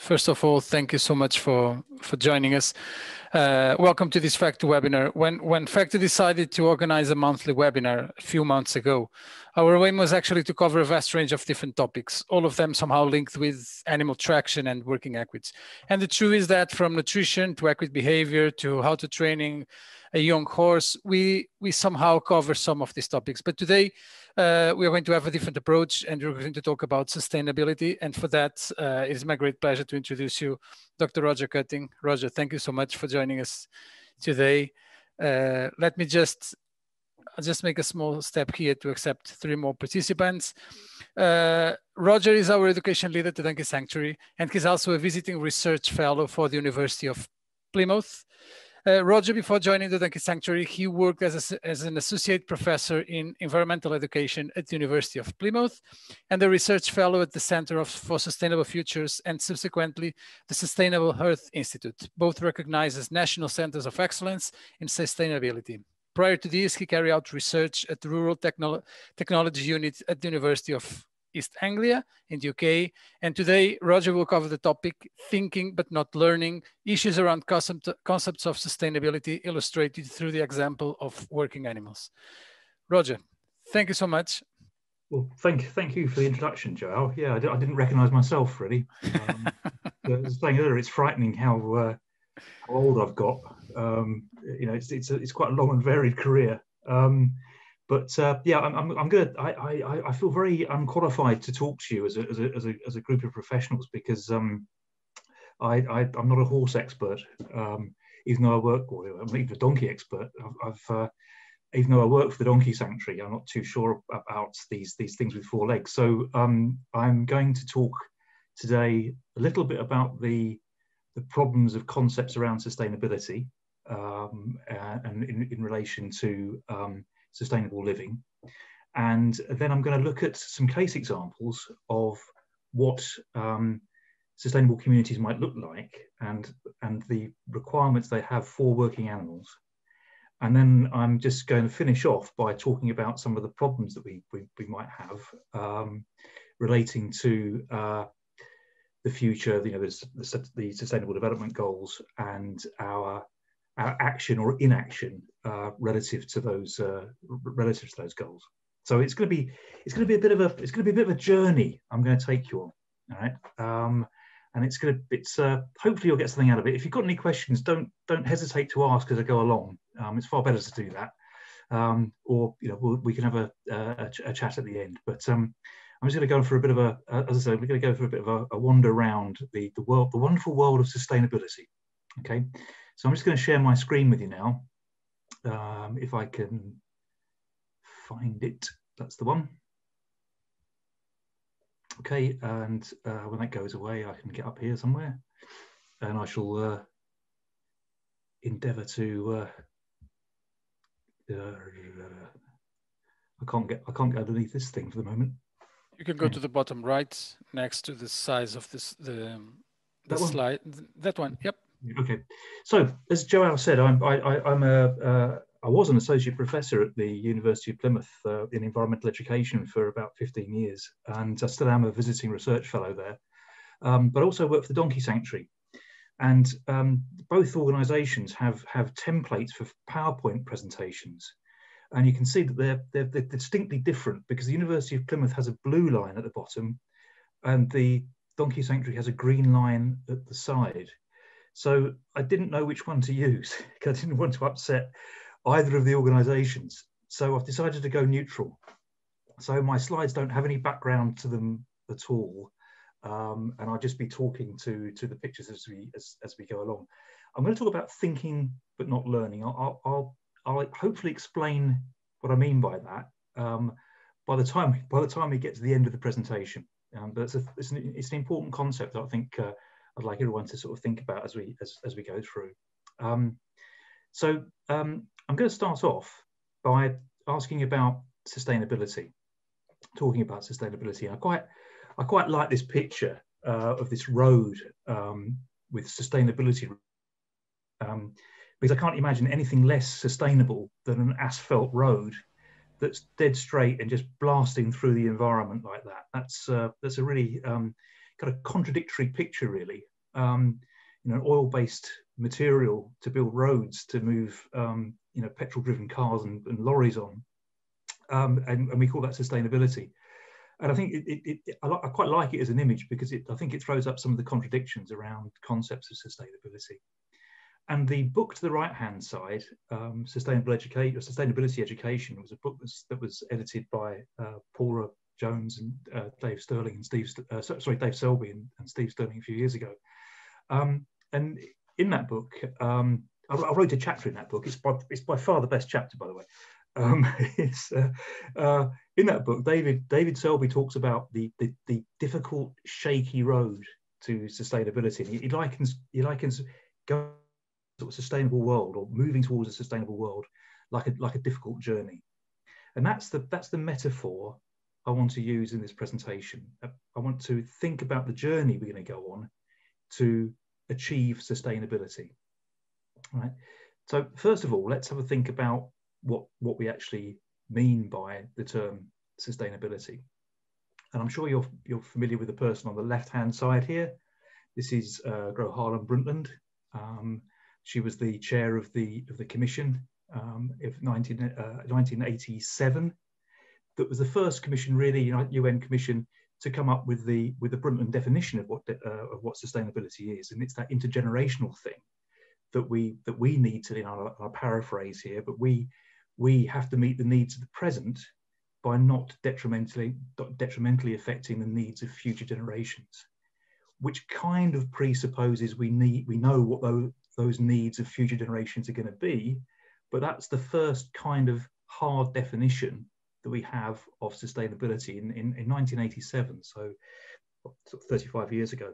First of all, thank you so much for, for joining us. Uh, welcome to this FECTU webinar. When, when FECTU decided to organize a monthly webinar a few months ago, our aim was actually to cover a vast range of different topics, all of them somehow linked with animal traction and working equids. And the truth is that from nutrition to equid behavior to how to training a young horse, we, we somehow cover some of these topics. But today, uh, we are going to have a different approach and we're going to talk about sustainability. And for that, uh, it is my great pleasure to introduce you, Dr. Roger Cutting. Roger, thank you so much for joining us today. Uh, let me just I'll just make a small step here to accept three more participants. Uh, Roger is our education leader at the Donkey Sanctuary, and he's also a visiting research fellow for the University of Plymouth. Uh, Roger, before joining the Donkey Sanctuary, he worked as, a, as an associate professor in environmental education at the University of Plymouth and a research fellow at the Center of, for Sustainable Futures and subsequently the Sustainable Earth Institute, both recognized as national centers of excellence in sustainability. Prior to this, he carried out research at the Rural Technolo Technology Unit at the University of East Anglia in the UK. And today, Roger will cover the topic Thinking but Not Learning Issues around concept, concepts of sustainability illustrated through the example of working animals. Roger, thank you so much. Well, thank thank you for the introduction, Joel. Yeah, I, didn't recognise myself really. Um, I was saying earlier, it's frightening how, uh, how old I've got. Um, you know, it's it's, a, it's quite a long and varied career. Um, but uh, yeah, I'm, I'm, I'm good. I, I, I feel very unqualified to talk to you as a, as a, as a, as a group of professionals because um, I, I, am not a horse expert, um, even though I work, well, I'm even a donkey expert. I've, I've uh, even though I work for the Donkey Sanctuary, I'm not too sure about these, these things with four legs. So um, I'm going to talk today a little bit about the, the problems of concepts around sustainability um, and in, in relation to um, sustainable living. And then I'm going to look at some case examples of what um, sustainable communities might look like and, and the requirements they have for working animals. And then I'm just going to finish off by talking about some of the problems that we, we, we might have um, relating to uh, the future, you know, the, the, Sustainable Development Goals and our our action or inaction uh, relative to those uh, relative to those goals. So it's going to be it's going to be a bit of a it's going to be a bit of a journey. I'm going to take you on, all right? Um, and it's going to it's uh, hopefully you'll get something out of it. If you've got any questions, don't don't hesitate to ask as I go along. Um, it's far better to do that, um, or you know we'll, we can have a, a, a, chat at the end. But um, I'm just going to go for a bit of a as I said, we're going to go for a bit of a, a wander around the the world the wonderful world of sustainability. Okay, so I'm just going to share my screen with you now. Um, if I can find it, that's the one. Okay, and uh, when that goes away, I can get up here somewhere and I shall uh, endeavour to uh, uh, I can't get I can't get underneath this thing for the moment. You can go to the bottom right next to the size of this the, the that slide. One? That one. Yep. Okay, so as Joel said, I'm I, am a uh, I was an associate professor at the University of Plymouth uh, in environmental education for about 15 years, and I still am a visiting research fellow there. Um, but also work for the Donkey Sanctuary, and um, both organisations have have templates for PowerPoint presentations, and you can see that they're, they're they're distinctly different because the University of Plymouth has a blue line at the bottom, and the Donkey Sanctuary has a green line at the side. So I didn't know which one to use because I didn't want to upset either of the organizations. So I've decided to go neutral. So my slides don't have any background to them at all. Um, and I'll just be talking to, to the pictures as we, as, as we go along. I'm going to talk about thinking but not learning. I'll, I'll, I'll hopefully explain what I mean by that um, by the time by the time we get to the end of the presentation. Um, but it's, a, it's, an, it's, an, important concept that I think uh, I'd like everyone to sort of think about as we as, as we go through. Um, so um, I'm going to start off by asking about sustainability, talking about sustainability. I quite I quite like this picture uh, of this road um, with sustainability um, because I can't imagine anything less sustainable than an asphalt road that's dead straight and just blasting through the environment like that. That's uh, that's a really um, kind of contradictory picture, really. um, you know, oil-based material to build roads to move, um, you know, petrol-driven cars and, and lorries on, um, and, and, we call that sustainability. And I think it, it, it I, I, quite like it as an image because I think it throws up some of the contradictions around concepts of sustainability. And the book to the right-hand side, um, Sustainable Education or Sustainability Education, was a book that was edited by uh, Paula Jones and uh, Dave Sterling and Steve, uh, sorry, Dave Selby and, and, Steve Sterling a few years ago. Um, and in that book, um, I, I, wrote a chapter in that book. It's by, it's by far the best chapter, by the way. Um, it's, uh, uh, in that book, David David Selby talks about the, the, the difficult, shaky road to sustainability. He, he likens he likens going sort of sustainable world or moving towards a sustainable world like a like a difficult journey. And that's the that's the metaphor I want to use in this presentation. I want to think about the journey we're going to go on to achieve sustainability. Right. So first of all, let's have a think about what, what we actually mean by the term sustainability. And I'm sure you're, you're familiar with the person on the left-hand side here. This is uh, Gro Harlem Brundtland. Um, she was the chair of the, of the commission um, of 19, uh, 1987 that was the first commission, really, UN commission, to come up with the with the Brundtland definition of what uh, of what sustainability is, and it's that intergenerational thing that we that we need to. You know, I'll, paraphrase here, but we we have to meet the needs of the present by not detrimentally detrimentally affecting the needs of future generations, which kind of presupposes we need we know what those those needs of future generations are going to be, but that's the first kind of hard definition that we have of sustainability in, in, in 1987, so 35 years ago.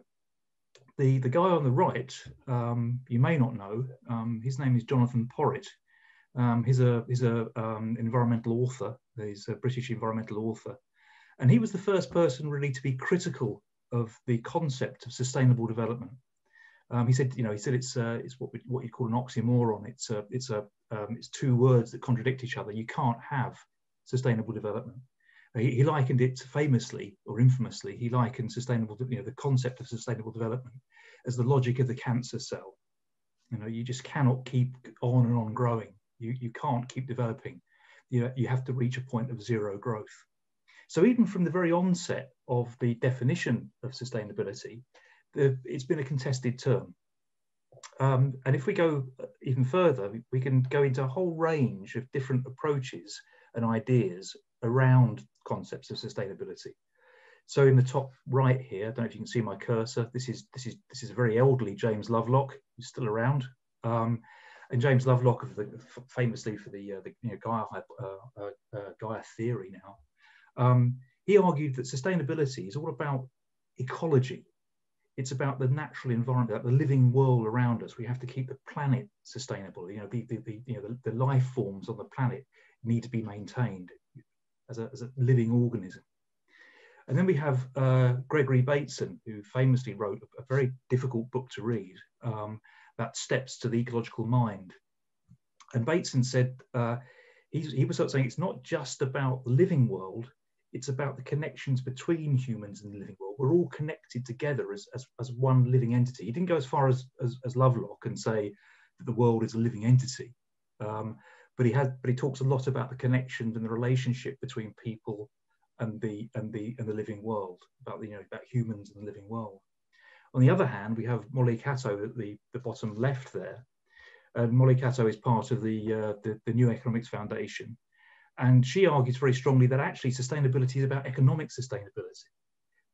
The, the guy on the right, um, you may not know, um, his name is Jonathan Porritt. Um, he's a, he's a um, environmental author, he's a British environmental author. And he was the first person really to be critical of the concept of sustainable development. Um, he said, you know, he said it's uh, it's what we, what you call an oxymoron. It's a it's a um, it's two words that contradict each other. You can't have sustainable development. He, he, likened it famously or infamously, he likened sustainable, you know, the concept of sustainable development as the logic of the cancer cell. You know, you just cannot keep on and on growing. You, you can't keep developing. You, know, you have to reach a point of zero growth. So even from the very onset of the definition of sustainability, the, it's been a contested term. Um, and if we go even further, we can go into a whole range of different approaches and ideas around concepts of sustainability. So in the top right here, I don't know if you can see my cursor. This is this is this is a very elderly James Lovelock, who's still around. Um, and James Lovelock, of the, famously for the, uh, the you know, Gaia, uh, uh, uh, Gaia theory now, um, he argued that sustainability is all about ecology. It's about the natural environment, the living world around us. We have to keep the planet sustainable. You know, the, the, the you know the, the life forms on the planet need to be maintained as a, as a living organism. And then we have uh, Gregory Bateson, who famously wrote a, very difficult book to read, um, that Steps to the Ecological Mind. And Bateson said, uh, he, he was sort of saying it's not just about the living world, it's about the connections between humans and the living world. We're all connected together as, as, as one living entity. He didn't go as far as, as, as Lovelock and say that the world is a living entity. Um, but he had but he talks a lot about the connections and the relationship between people and the and the and the living world about the, you know about humans and the living world. On the other hand we have molly cato at the the bottom left there. And molly cato is part of the, uh, the the new economics foundation. And she argues very strongly that actually sustainability is about economic sustainability.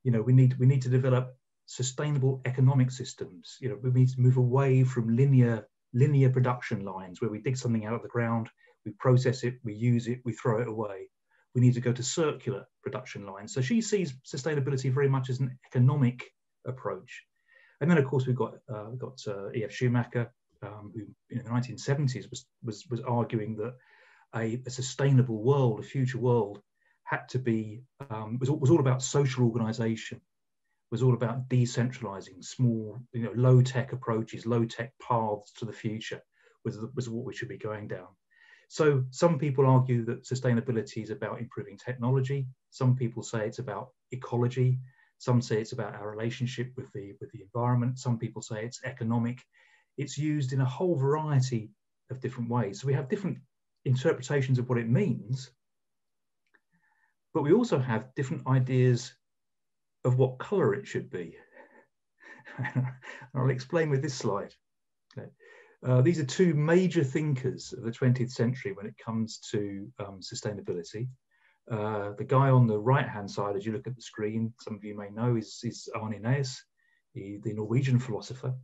You know we need we need to develop sustainable economic systems. You know we need to move away from linear linear production lines where we dig something out of the ground, we process it, we use it, we throw it away. We need to go to circular production lines. So she sees sustainability very much as an economic approach. And then, of course, we've got, uh, got uh, E.F. Schumacher, um, who in the 1970s was, was, was arguing that a, a, sustainable world, a future world, had to be, um, was, was all about social organization was all about decentralizing small, you know, low tech approaches, low tech paths to the future was, was what we should be going down. So some people argue that sustainability is about improving technology. Some people say it's about ecology. Some say it's about our relationship with the, with the environment. Some people say it's economic. It's used in a whole variety of different ways. So we have different interpretations of what it means, but we also have different ideas of what color it should be. I'll explain with this slide. Okay. Uh, these are two major thinkers of the 20th century when it comes to um, sustainability. Uh, the guy on the right hand side, as you look at the screen, some of you may know, is, is Arne Naess, the, the Norwegian philosopher.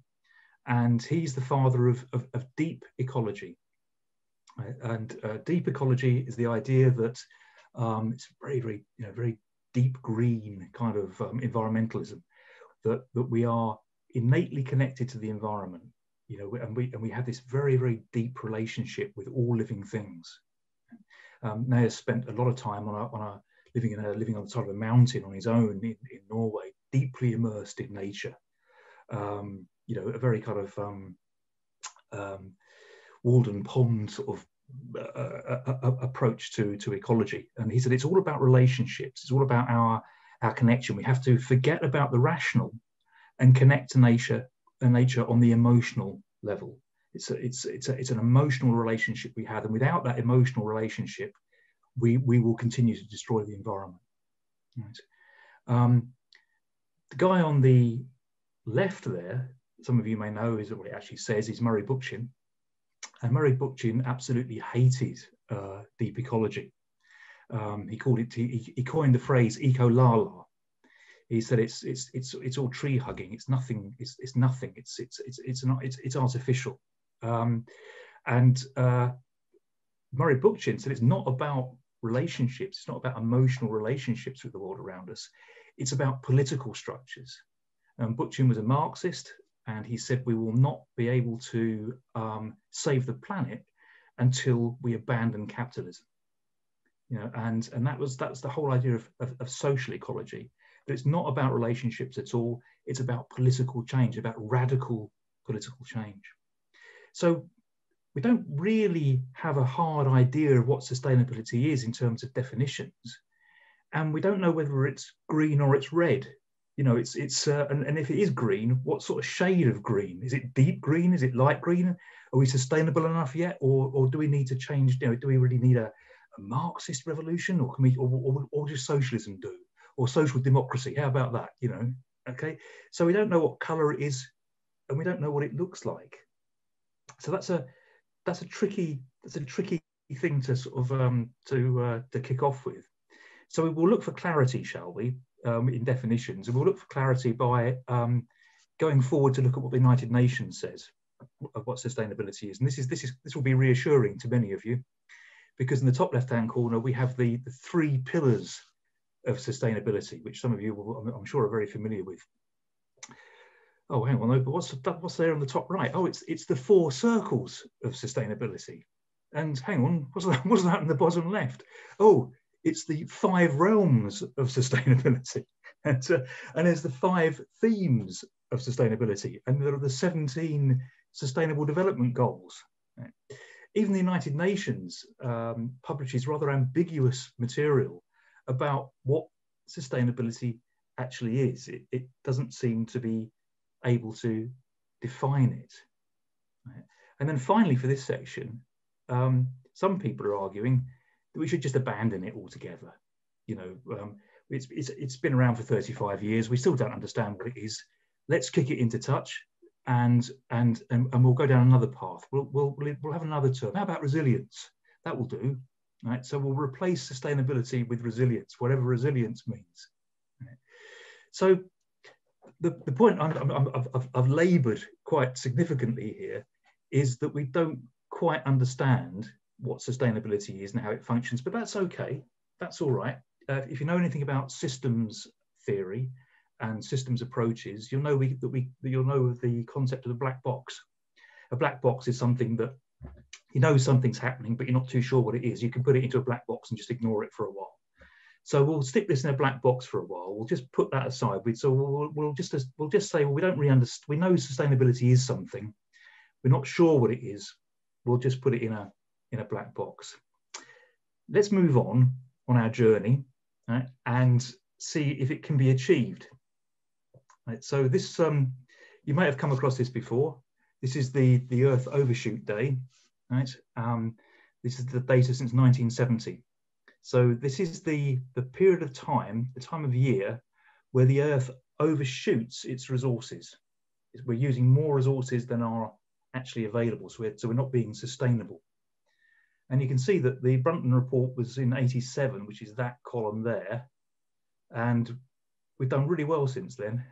And he's the father of, of, of deep ecology. And uh, deep ecology is the idea that um, it's very, very, you know, very deep green kind of um, environmentalism, that, that we are innately connected to the environment, you know, and we, and we have this very, very deep relationship with all living things. Um, Naess spent a lot of time on a, on a living in a living on the side of a mountain on his own in, in Norway, deeply immersed in nature. Um, you know, a very kind of um, um, Walden Pond sort of uh, uh, uh, uh, approach to, to ecology. And he said it's all about relationships. It's all about our our connection. We have to forget about the rational and connect to nature and nature on the emotional level. It's a, it's it's a, it's an emotional relationship we have, and without that emotional relationship, we we will continue to destroy the environment. Right. Um, the guy on the left there, some of you may know, is what it actually says is Murray Bookchin, and Murray Bookchin absolutely hated uh, deep ecology. Um, he called it. He, he coined the phrase "eco-lala." He said it's it's it's it's all tree hugging. It's nothing. It's it's nothing. It's it's it's it's not. It's it's artificial. Um, and uh, Murray Bookchin said it's not about relationships, it's not about emotional relationships with the world around us, it's about political structures. Um, Bookchin was a Marxist, and he said we will not be able to um, save the planet until we abandon capitalism. You know, and and that was that's the whole idea of, of, of social ecology. But it's not about relationships at all. It's about political change, about radical political change. So we don't really have a hard idea of what sustainability is in terms of definitions. And we don't know whether it's green or it's red. You know, it's, it's uh, and, and if it is green, what sort of shade of green? Is it deep green? Is it light green? Are we sustainable enough yet? Or, or do we need to change, you know, do we really need a, a Marxist revolution or can we, or, or, or just socialism do? Or social democracy? How about that, you know? Okay, so we don't know what color it is and we don't know what it looks like. So that's a that's a tricky that's a tricky thing to sort of um, to uh, to kick off with. So we will look for clarity, shall we, um, in definitions, and we'll look for clarity by um, going forward to look at what the United Nations says of what sustainability is. And this is this is this will be reassuring to many of you, because in the top left-hand corner we have the, the three pillars of sustainability, which some of you will, I'm sure are very familiar with oh, hang on, but what's, what's there on the top right? Oh, it's, it's the four circles of sustainability. And hang on, what's that, what's that in the bottom left? Oh, it's the five realms of sustainability. and, uh, and there's the five themes of sustainability. And there are the 17 sustainable development goals. Even the United Nations um, publishes rather ambiguous material about what sustainability actually is. It, it doesn't seem to be able to define it. Right? And then finally, for this section, um, some people are arguing we should just abandon it altogether. You know, um, it's, it's, it's been around for 35 years. We still don't understand what it is. Let's kick it into touch and, and, and, and we'll go down another path. We'll, we'll, we'll have another term. How about resilience? That will do. Right? So we'll replace sustainability with resilience, whatever resilience means. So the, the point i have I've laboured quite significantly here is that we don't quite understand what sustainability is and how it functions, but that's okay. That's all right. Uh, if you know anything about systems theory and systems approaches, you'll know we, that we you'll know the concept of the black box. A black box is something that you know something's happening, but you're not too sure what it is. You can put it into a black box and just ignore it for a while. So we'll stick this in a black box for a while. We'll just put that aside. So we'll, we'll just we'll just say well, we don't really understand. We know sustainability is something. We're not sure what it is. We'll just put it in a in a black box. Let's move on on our journey right, and see if it can be achieved. Right, so this, um, you may have come across this before. This is the, the Earth Overshoot Day, right? Um, this is the data since 1970. So this is the, the period of time, the time of year, where the Earth overshoots its resources. We're using more resources than are actually available, so we're, so we're not being sustainable. And you can see that the Brundtland report was in 87, which is that column there. And we've done really well since then.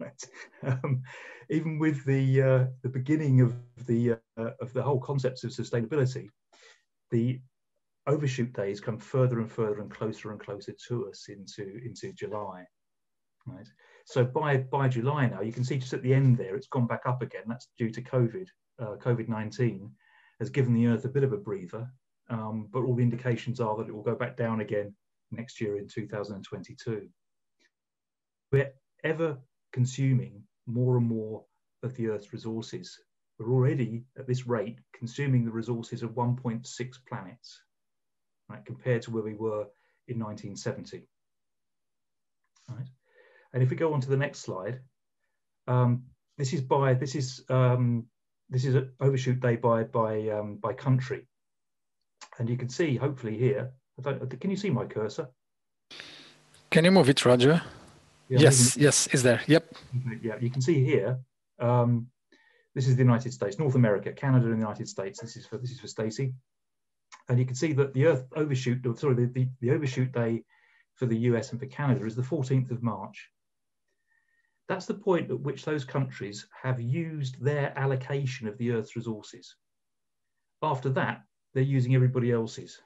um, even with the uh, the beginning of the uh, of the whole concepts of sustainability, the overshoot days come further and further and closer and closer to us into into July. Right. So by by July now, you can see just at the end there, it's gone back up again. That's due to COVID. Uh, COVID nineteen has given the Earth a bit of a breather, um, but all the indications are that it will go back down again next year in 2022. We're ever consuming more and more of the Earth's resources. We're already at this rate consuming the resources of 1.6 planets, right, compared to where we were in 1970. Right. And if we go on to the next slide, um, this is by this is um, this is an overshoot day by by um, by country, and you can see hopefully here. can you see my cursor? Can you move it, Roger? Yeah, yes, yes, is there? Yep. Yeah, you can see here. Um, this is the United States, North America, Canada, and the United States. This is for this is for Stacy, and you can see that the Earth overshoot, or sorry, the, the, the overshoot day for the US and for Canada is the 14th of March. That's the point at which those countries have used their allocation of the Earth's resources. After that, they're using everybody else's.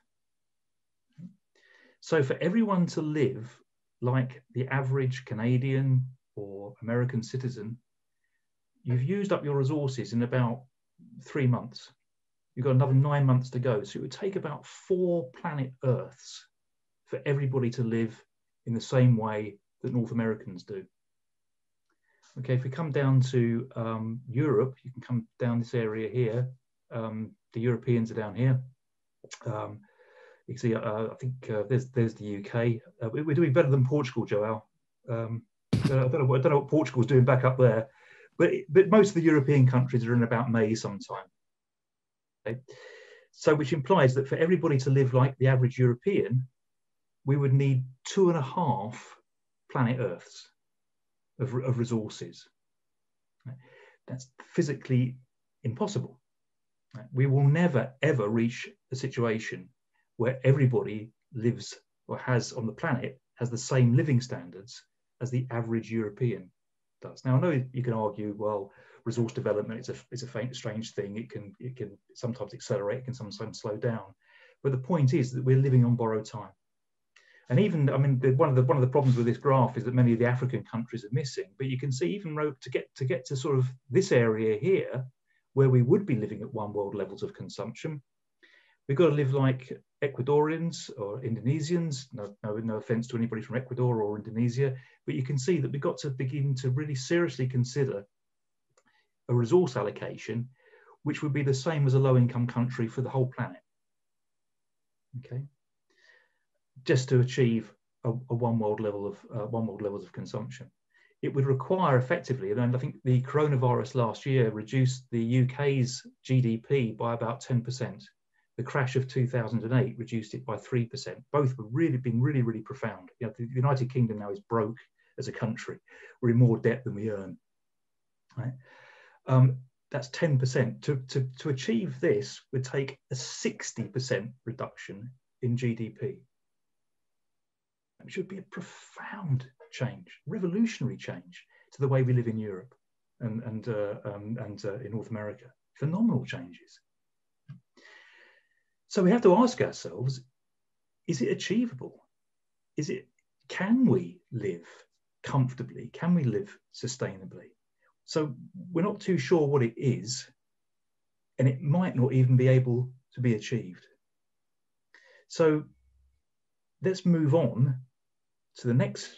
So for everyone to live like the average Canadian or American citizen, you've used up your resources in about three months. You've got another nine months to go. So it would take about four planet Earths for everybody to live in the same way that North Americans do. Okay, if we come down to um, Europe, you can come down this area here. Um, the Europeans are down here. Um, you can see, uh, I think uh, there's there's the UK. Uh, we're doing better than Portugal, Joel. Um, I, don't know, I don't know what Portugal's doing back up there, but but most of the European countries are in about May sometime. Okay? So, which implies that for everybody to live like the average European, we would need two and a half planet Earths of, of resources. That's physically impossible. We will never ever reach a situation where everybody lives or has on the planet has the same living standards as the average European does. Now I know you can argue, well, resource development is a is a faint, strange thing. It can it can sometimes accelerate, it can sometimes slow down. But the point is that we're living on borrowed time. And even, I mean, the, one of the one of the problems with this graph is that many of the African countries are missing. But you can see even to get to get to sort of this area here, where we would be living at one world levels of consumption, we've got to live like Ecuadorians or Indonesians. No, no, no offense to anybody from Ecuador or Indonesia, but you can see that we've got to begin to really seriously consider a resource allocation, which would be the same as a low-income country for the whole planet. Okay, just to achieve a, a one world level of uh, one world levels of consumption. It would require effectively, and I think the coronavirus last year reduced the UK's GDP by about 10% the crash of 2008 reduced it by 3%. Both were really been really, really profound. You know, the United Kingdom now is broke as a country. We're in more debt than we earn. Right? Um, that's 10%. To, to, to achieve this would take a 60% reduction in GDP. It should be a profound change, revolutionary change to the way we live in Europe and, and, uh, um, and uh, in North America. Phenomenal changes. So we have to ask ourselves, is it achievable? Is it, can we live comfortably? Can we live sustainably? So we're not too sure what it is, and it might not even be able to be achieved. So let's move on to the next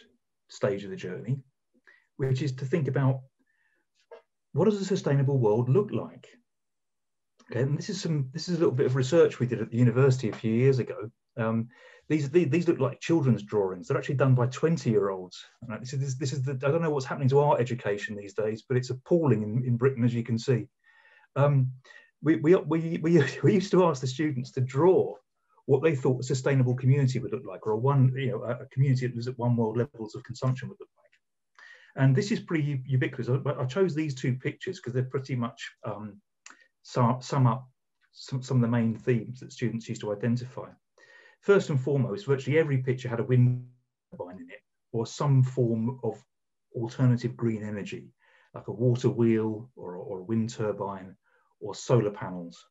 stage of the journey, which is to think about what does a sustainable world look like? Okay, and this is some this is a little bit of research we did at the university a few years ago. Um, these, these, these look like children's drawings. They're actually done by 20 year olds. Right? This is, this is the, I don't know what's happening to art education these days, but it's appalling in, in Britain, as you can see. Um, we, we, we, we, we used to ask the students to draw what they thought a sustainable community would look like, or a one, you know, a, community that was at one world levels of consumption would look like. And this is pretty ubiquitous. I, I chose these two pictures because they're pretty much um, sum, sum up some, some of the main themes that students used to identify. First and foremost, virtually every picture had a wind turbine in it, or some form of alternative green energy, like a water wheel or, or a wind turbine or solar panels.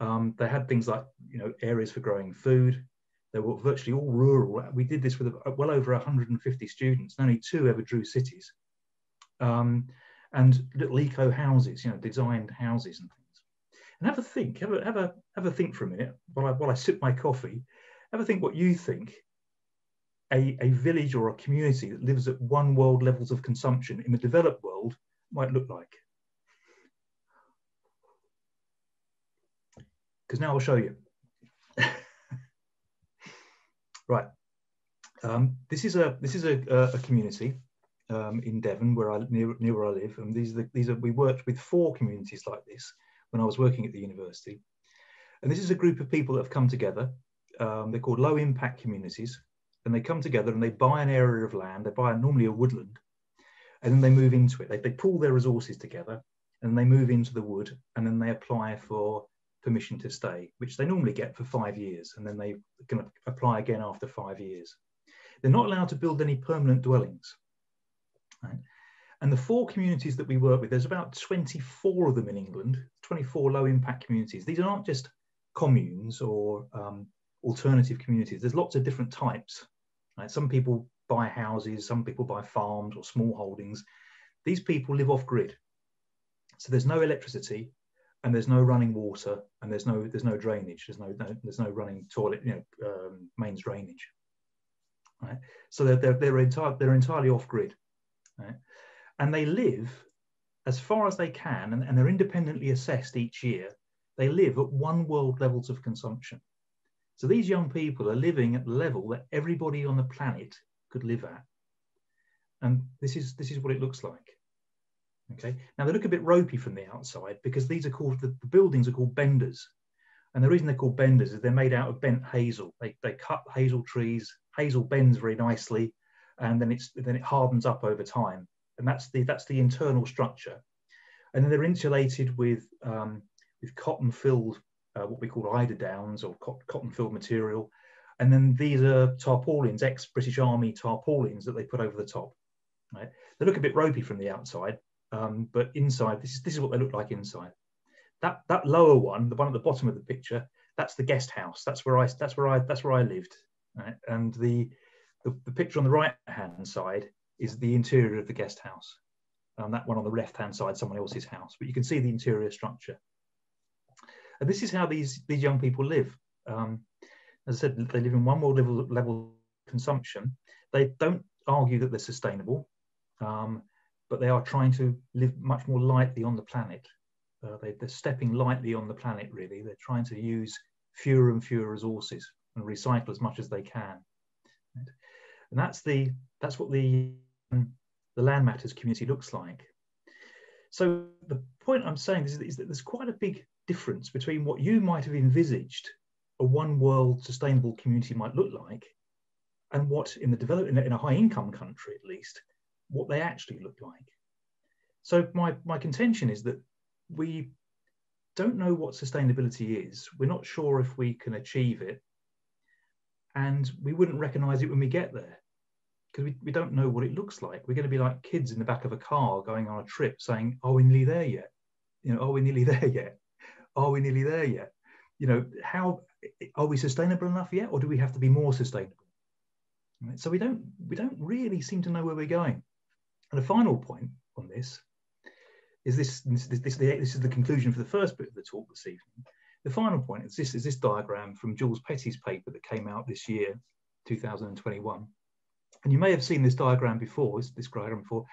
Um, they had things like you know areas for growing food. They were virtually all rural. We did this with well over 150 students. and Only two ever drew cities, um, and little eco houses, you know, designed houses and things. And have a think. Have a have a have a think for a minute while I while I sip my coffee. Have a think what you think a, a village or a community that lives at one world levels of consumption in the developed world might look like. Because now I'll show you. right. Um, this is a this is a, a community um, in Devon where I near, near where I live, and these are the, these are we worked with four communities like this when I was working at the university, and this is a group of people that have come together. Um, they're called low impact communities, and they come together and they buy an area of land. They buy normally a woodland, and then they move into it. They, they pool their resources together, and they move into the wood, and then they apply for permission to stay, which they normally get for five years, and then they can apply again after five years. They're not allowed to build any permanent dwellings. Right? And the four communities that we work with, there's about 24 of them in England, 24 low impact communities. These aren't just communes or um, alternative communities. There's lots of different types. Right? Some people buy houses, some people buy farms or small holdings. These people live off grid. So there's no electricity, and there's no running water and there's no there's no drainage there's no, no there's no running toilet you know um, mains drainage right? So they're they're they're, entire, they're entirely off grid right? And they live as far as they can and, and they're independently assessed each year they live at one world levels of consumption. So these young people are living at the level that everybody on the planet could live at. And this is this is what it looks like Okay, now they look a bit ropey from the outside because these are called, the, buildings are called benders. And the reason they're called benders is they're made out of bent hazel. They, they cut hazel trees, hazel bends very nicely, and then it's then it hardens up over time. And that's the that's the internal structure. And then they're insulated with um, with cotton filled uh, what we call eider downs or cotton filled material. And then these are tarpaulins, ex British Army tarpaulins that they put over the top. Right? They look a bit ropey from the outside, um, but inside, this is, this is what they look like inside. That, that lower one, the one at the bottom of the picture, that's the guest house. That's where I, that's where I, that's where I lived. Right? And the, the, the picture on the right hand side is the interior of the guest house. And that one on the left hand side, someone else's house. But you can see the interior structure. And this is how these, these young people live. Um, as I said, they live in one world level, level consumption. They don't argue that they're sustainable. Um, but they are trying to live much more lightly on the planet. Uh, they, are stepping lightly on the planet, really. They're trying to use fewer and fewer resources and recycle as much as they can. And that's the that's what the um, the land matters community looks like. So the point I'm saying is, is that there's quite a big difference between what you might have envisaged a one world sustainable community might look like and what in the develop in a, in a high income country at least what they actually look like. So my, my contention is that we don't know what sustainability is. We're not sure if we can achieve it. And we wouldn't recognize it when we get there because we, we don't know what it looks like. We're going to be like kids in the back of a car going on a trip saying, Are we nearly there yet? You know, are we nearly there yet? Are we nearly there yet? You know, how are we sustainable enough yet, or do we have to be more sustainable? So we don't we don't really seem to know where we're going. And the final point on this is this, this, this, this, this is the conclusion for the first bit of the talk this evening. The final point is this, is this diagram from Jules Pretty's paper that came out this year, 2021. And you may have seen this diagram before, this, this diagram before.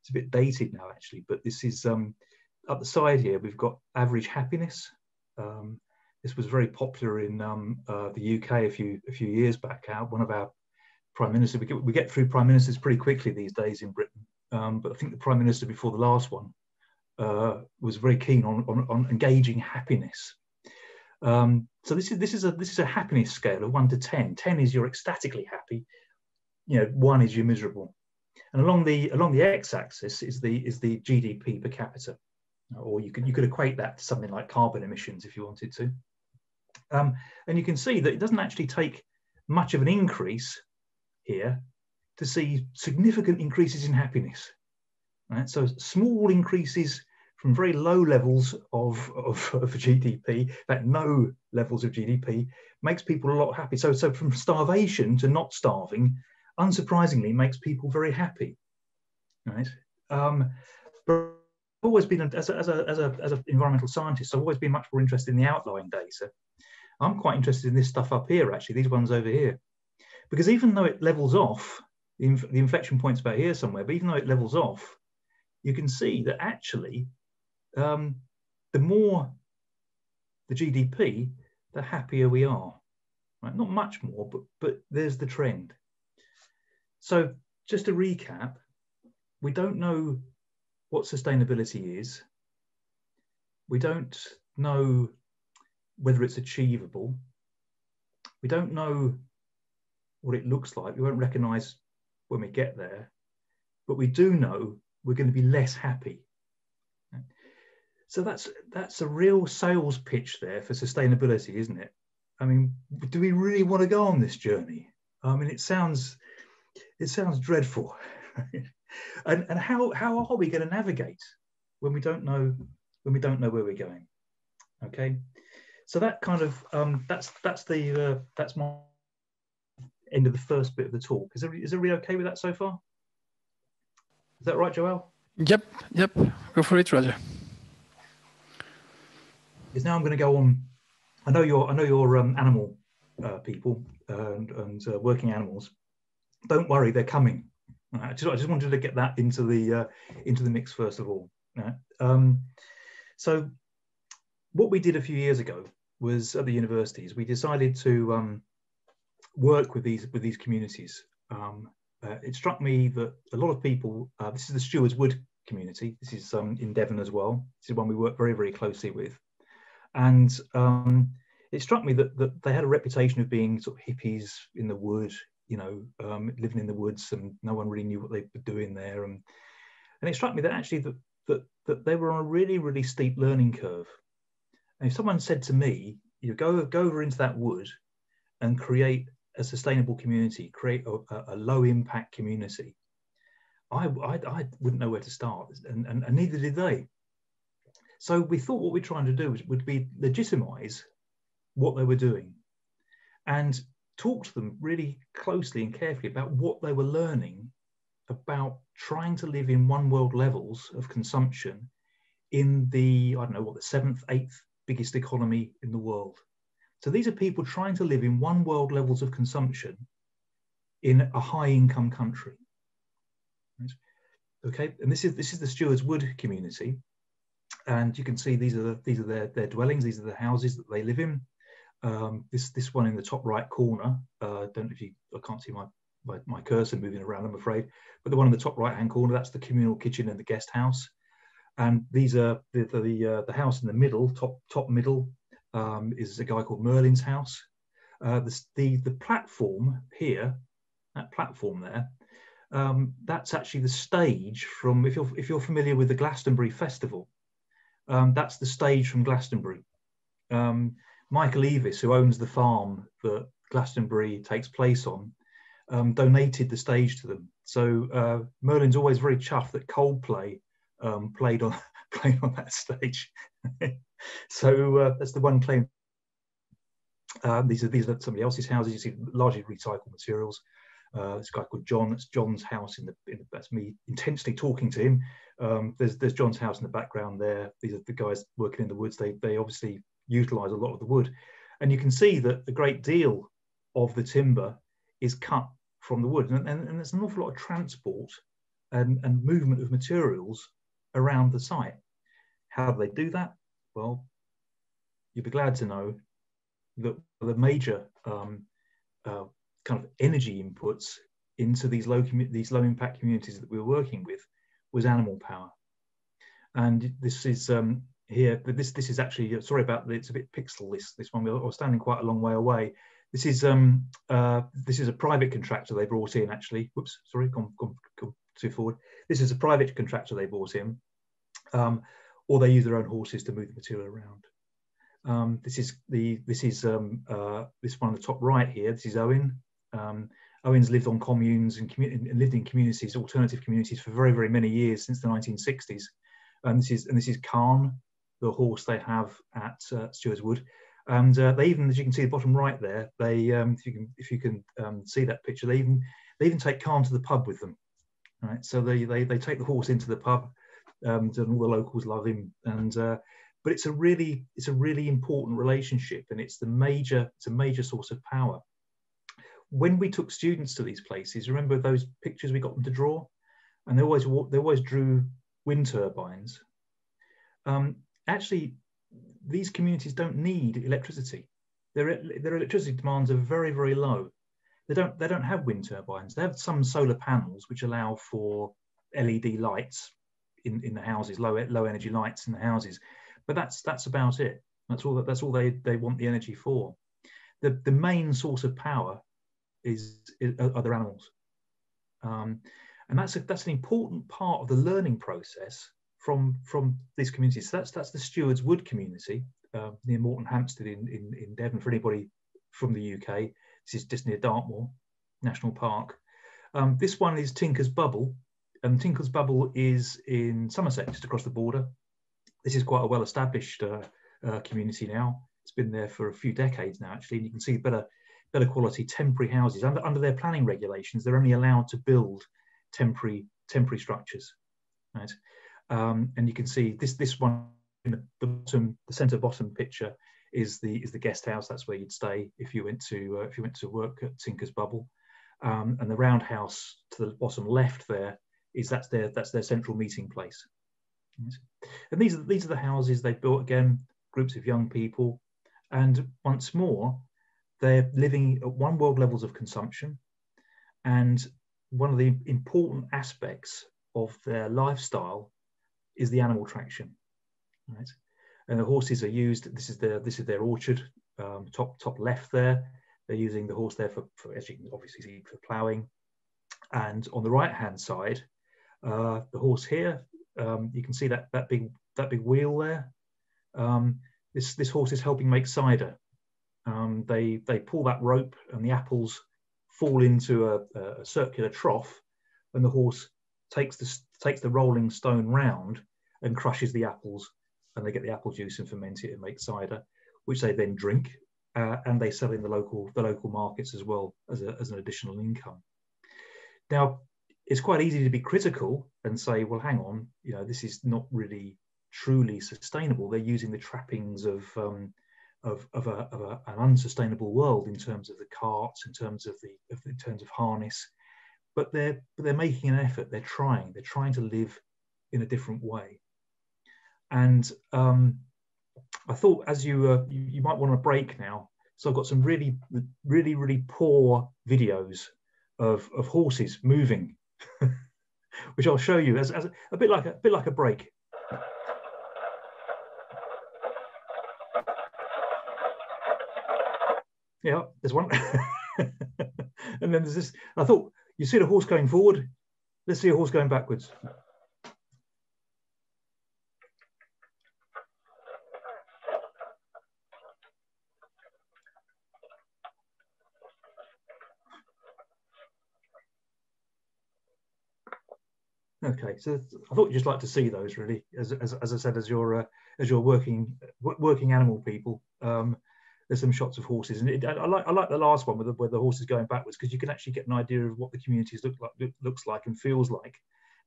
It's a bit dated now, actually, but this is um, up the side here, we've got average happiness. Um, this was very popular in um, uh, the UK a few a few years back. Out one of our prime ministers, we get, we get through prime ministers pretty quickly these days in Britain. Um, but I think the prime minister before the last one uh, was very keen on, on, on engaging happiness. Um, so this is this is a this is a happiness scale of one to ten. Ten is you're ecstatically happy. You know, one is you're miserable. And along the along the x-axis is the is the GDP per capita, or you could you could equate that to something like carbon emissions if you wanted to. Um, and you can see that it doesn't actually take much of an increase here to see significant increases in happiness. Right? So small increases from very low levels of, of, of GDP, that no levels of GDP, makes people a lot happy. So, so from starvation to not starving, unsurprisingly, makes people very happy. Right? Um, but always been, as a, as, a, as, a, as an environmental scientist, I've always been much more interested in the outlying data. I'm quite interested in this stuff up here, actually, these ones over here. Because even though it levels off, inf the inflection point's about here somewhere, but even though it levels off, you can see that actually, um, the more the GDP, the happier we are. Right? Not much more, but, but there's the trend. So just to recap, we don't know what sustainability is. We don't know whether it's achievable. We don't know what it looks like. We won't recognize when we get there, but we do know we're going to be less happy. So that's that's a real sales pitch there for sustainability, isn't it? I mean, do we really want to go on this journey? I mean, it sounds it sounds dreadful. and and how how are we going to navigate when we don't know when we don't know where we're going? Okay, so that kind of um, that's that's the uh, that's my end of the first bit of the talk. Is, there, is everybody okay with that so far? Is that right, Joel? Yep, yep. Go for it, Roger. Because now I'm going to go on. I know you're I know you're um, animal uh, people and, and uh, working animals. Don't worry, they're coming. I just, I just wanted to get that into the uh, into the mix first of all. Um, so, what we did a few years ago was at the universities, we decided to um, work with these with these communities. Um, uh, it struck me that a lot of people. Uh, this is the Stewards Wood community. This is um, in Devon as well. This is one we work very very closely with, and um, it struck me that that they had a reputation of being sort of hippies in the wood, you know, um, living in the woods, and no one really knew what they were doing there. And and it struck me that actually that that that they were on a really really steep learning curve. And if someone said to me, you go go over into that wood and create a sustainable community, create a, a low impact community, I, I, I, wouldn't know where to start, and, and, and, neither did they. So we thought what we're trying to do would be legitimize what they were doing and talk to them really closely and carefully about what they were learning about trying to live in one world levels of consumption in the, I don't know what, the seventh, eighth biggest economy in the world. So these are people trying to live in one world levels of consumption in a high income country. Right? Okay, and this is this is the Stewards Wood community, and you can see these are the, these are their, their dwellings, these are the houses that they live in. Um, this this one in the top right corner, uh, don't know if you I can't see my, my, my cursor moving around, I'm afraid, but the one in the top right hand corner, that's the communal kitchen and the guest house. And these are the the, the, uh, the house in the middle, top top middle, um, is a guy called Merlin's house. Uh, the, the, the platform here, that platform there, um, that's actually the stage from, if you're, if you're familiar with the Glastonbury Festival, um, that's the stage from Glastonbury. Um, Michael Eavis, who owns the farm that Glastonbury takes place on, um, donated the stage to them. So uh, Merlin's always very chuffed that Coldplay um, played on played on that stage. so uh, that's the one claim. Uh, these are these are somebody else's houses. You see largely recycled materials. Uh, this guy called John. That's John's house. In the, in the that's me intensely talking to him. Um, there's there's John's house in the background there. These are the guys working in the woods. They they obviously utilise a lot of the wood, and you can see that a great deal of the timber is cut from the wood, and, and, and there's an awful lot of transport and, and movement of materials around the site. How do they do that? Well, you'll be glad to know that the major um, uh, kind of energy inputs into these low these low impact communities that we were working with was animal power. And this is um, here, but this this is actually sorry about it's a bit pixel this this one. We're standing quite a long way away. This is um uh, this is a private contractor they brought in actually. Whoops, sorry, gone, gone, gone too forward. This is a private contractor they brought in, um, or they use their own horses to move the material around. Um, this is the this is um, uh, this one on the top right here. This is Owen. Um, Owen's lived on communes and, and, lived in communities, alternative communities, for very very many years since the 1960s. And this is and this is Khan, the horse they have at uh, Stewards Wood. And uh, they even, as you can see, the bottom right there, they um, if you can if you can um, see that picture, they even they even take Khan to the pub with them. Right, so they they, they take the horse into the pub, um, and all the locals love him. And uh, but it's a really it's a really important relationship, and it's the major it's a major source of power. When we took students to these places, remember those pictures we got them to draw, and they always they always drew wind turbines. Um, actually, these communities don't need electricity. Their, their electricity demands are very, very low. They don't, they don't have wind turbines. They have some solar panels which allow for LED lights in, in the houses, low, low energy lights in the houses. But that's, that's about it. That's all, that, that's all they, they want the energy for. The, the main source of power is, is other animals. Um, and that's, a, that's an important part of the learning process from from these communities. So that's that's the Stewards Wood community uh, near Moreton Hampstead in, in, in Devon. For anybody from the UK, this is just near Dartmoor National Park. Um, this one is Tinker's Bubble, and Tinker's Bubble is in Somerset, just across the border. This is quite a well-established uh, uh, community now. It's been there for a few decades now, actually, and you can see better better quality temporary houses. Under, under their planning regulations, they're only allowed to build temporary temporary structures. Right? Um, and you can see this this one in the, bottom, the center bottom picture is the is the guest house. That's where you'd stay if you went to uh, if you went to work at Tinker's Bubble. Um, and the roundhouse to the bottom left there is that's their that's their central meeting place. And these are these are the houses they built again, groups of young people, and once more, they're living at one world levels of consumption. And one of the important aspects of their lifestyle is the animal traction, right? And the horses are used. This is their this is their orchard, um, top top left there. They're using the horse there for, for as you can obviously see for ploughing. And on the right hand side, uh, the horse here, um, you can see that that big that big wheel there. Um, this this horse is helping make cider. Um, they they pull that rope and the apples fall into a, a circular trough, and the horse takes the takes the rolling stone round and crushes the apples, and they get the apple juice and ferment it and make cider, which they then drink, uh, and they sell in the local the local markets as well as, a, as an additional income. Now, it's quite easy to be critical and say, well, hang on, you know, this is not really truly sustainable. They're using the trappings of um, of, of, a, of a, an unsustainable world in terms of the carts, in terms of the of, in terms of harness, but they're but they're making an effort. They're trying. They're trying to live in a different way. And um, I thought, as you, uh, you, you might want a break now, so I've got some really, really, really poor videos of of horses moving, which I'll show you as, as a, a bit like a, a bit like a break. Yeah, there's one. and then there's this. I thought you see the horse going forward. Let's see a horse going backwards. Okay, so I thought you'd just like to see those really, as, as, as I said, as your uh, as your working working animal people. Um, there's some shots of horses, and it, I like I like the last one where the, where the horse is going backwards because you can actually get an idea of what the communities look like look, looks like and feels like,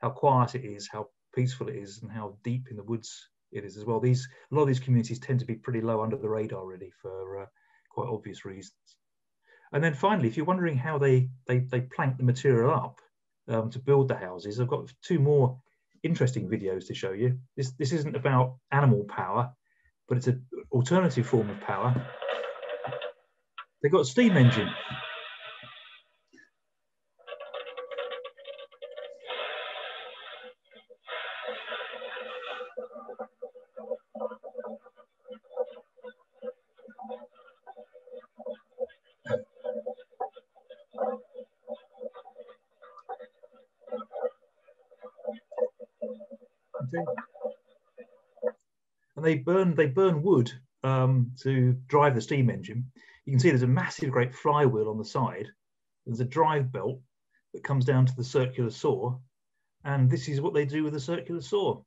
how quiet it is, how peaceful it is, and how deep in the woods it is as well. These a lot of these communities tend to be pretty low under the radar really for uh, quite obvious reasons. And then finally, if you're wondering how they they they plank the material up um, to build the houses, I've got two more interesting videos to show you. This this isn't about animal power, but it's an alternative form of power They've got a steam engine. They burn they burn wood um, to drive the steam engine. You can see there's a massive, great flywheel on the side. There's a drive belt that comes down to the circular saw, and this is what they do with the circular saw.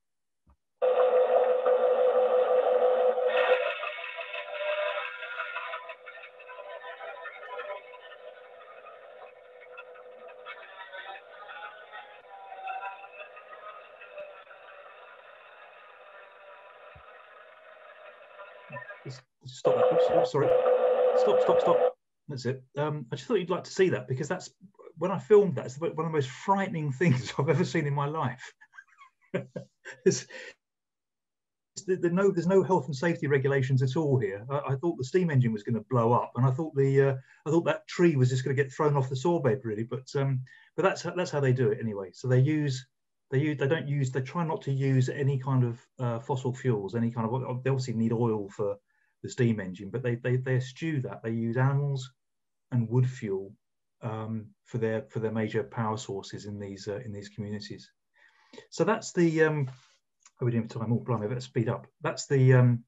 Sorry. Stop, stop, stop. That's it. Um, I just thought you'd like to see that because that's when I filmed that, it's one of the most frightening things I've ever seen in my life. there's, there's, no, there's no health and safety regulations at all here. I, I thought the steam engine was going to blow up, and I thought the uh, I thought that tree was just going to get thrown off the saw bed, really. But um, but that's that's how they do it anyway. So they use they use they don't use they try not to use any kind of uh, fossil fuels, any kind of they obviously need oil for the steam engine, but they, they, they eschew that. They use animals and wood fuel um, for their for their major power sources in these uh, in these communities. So that's the um, oh, we didn't have time. Oh, blimey, let's speed up. That's the um,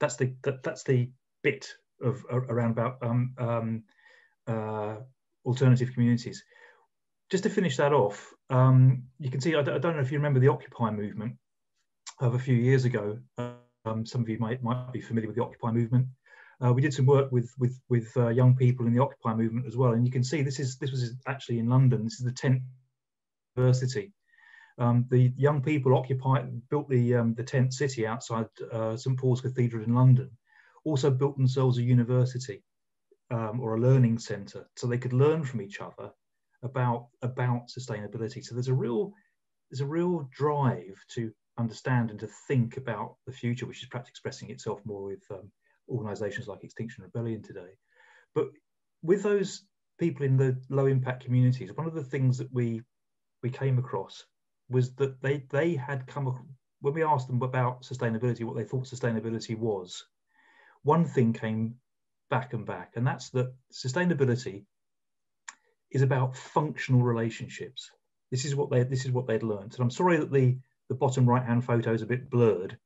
that's the that, that's the bit of uh, around about um, um, uh, alternative communities. Just to finish that off, um, you can see I don't, I don't know if you remember the Occupy movement of a few years ago. Um, some of you might, might be familiar with the Occupy movement. Uh, we did some work with with with uh, young people in the Occupy movement as well, and you can see this is this was actually in London. This is the Tent University. Um, the young people occupied built the um, the tent city outside uh, St Paul's Cathedral in London. Also built themselves a university um, or a learning centre, so they could learn from each other about about sustainability. So there's a real there's a real drive to understand and to think about the future, which is perhaps expressing itself more with um, organizations like Extinction Rebellion today. But with those people in the low impact communities, one of the things that we we came across was that they they had come when we asked them about sustainability, what they thought sustainability was. One thing came back and back, and that's that sustainability is about functional relationships. This is what they this is what they'd learned. And I'm sorry that the the bottom right hand photo is a bit blurred,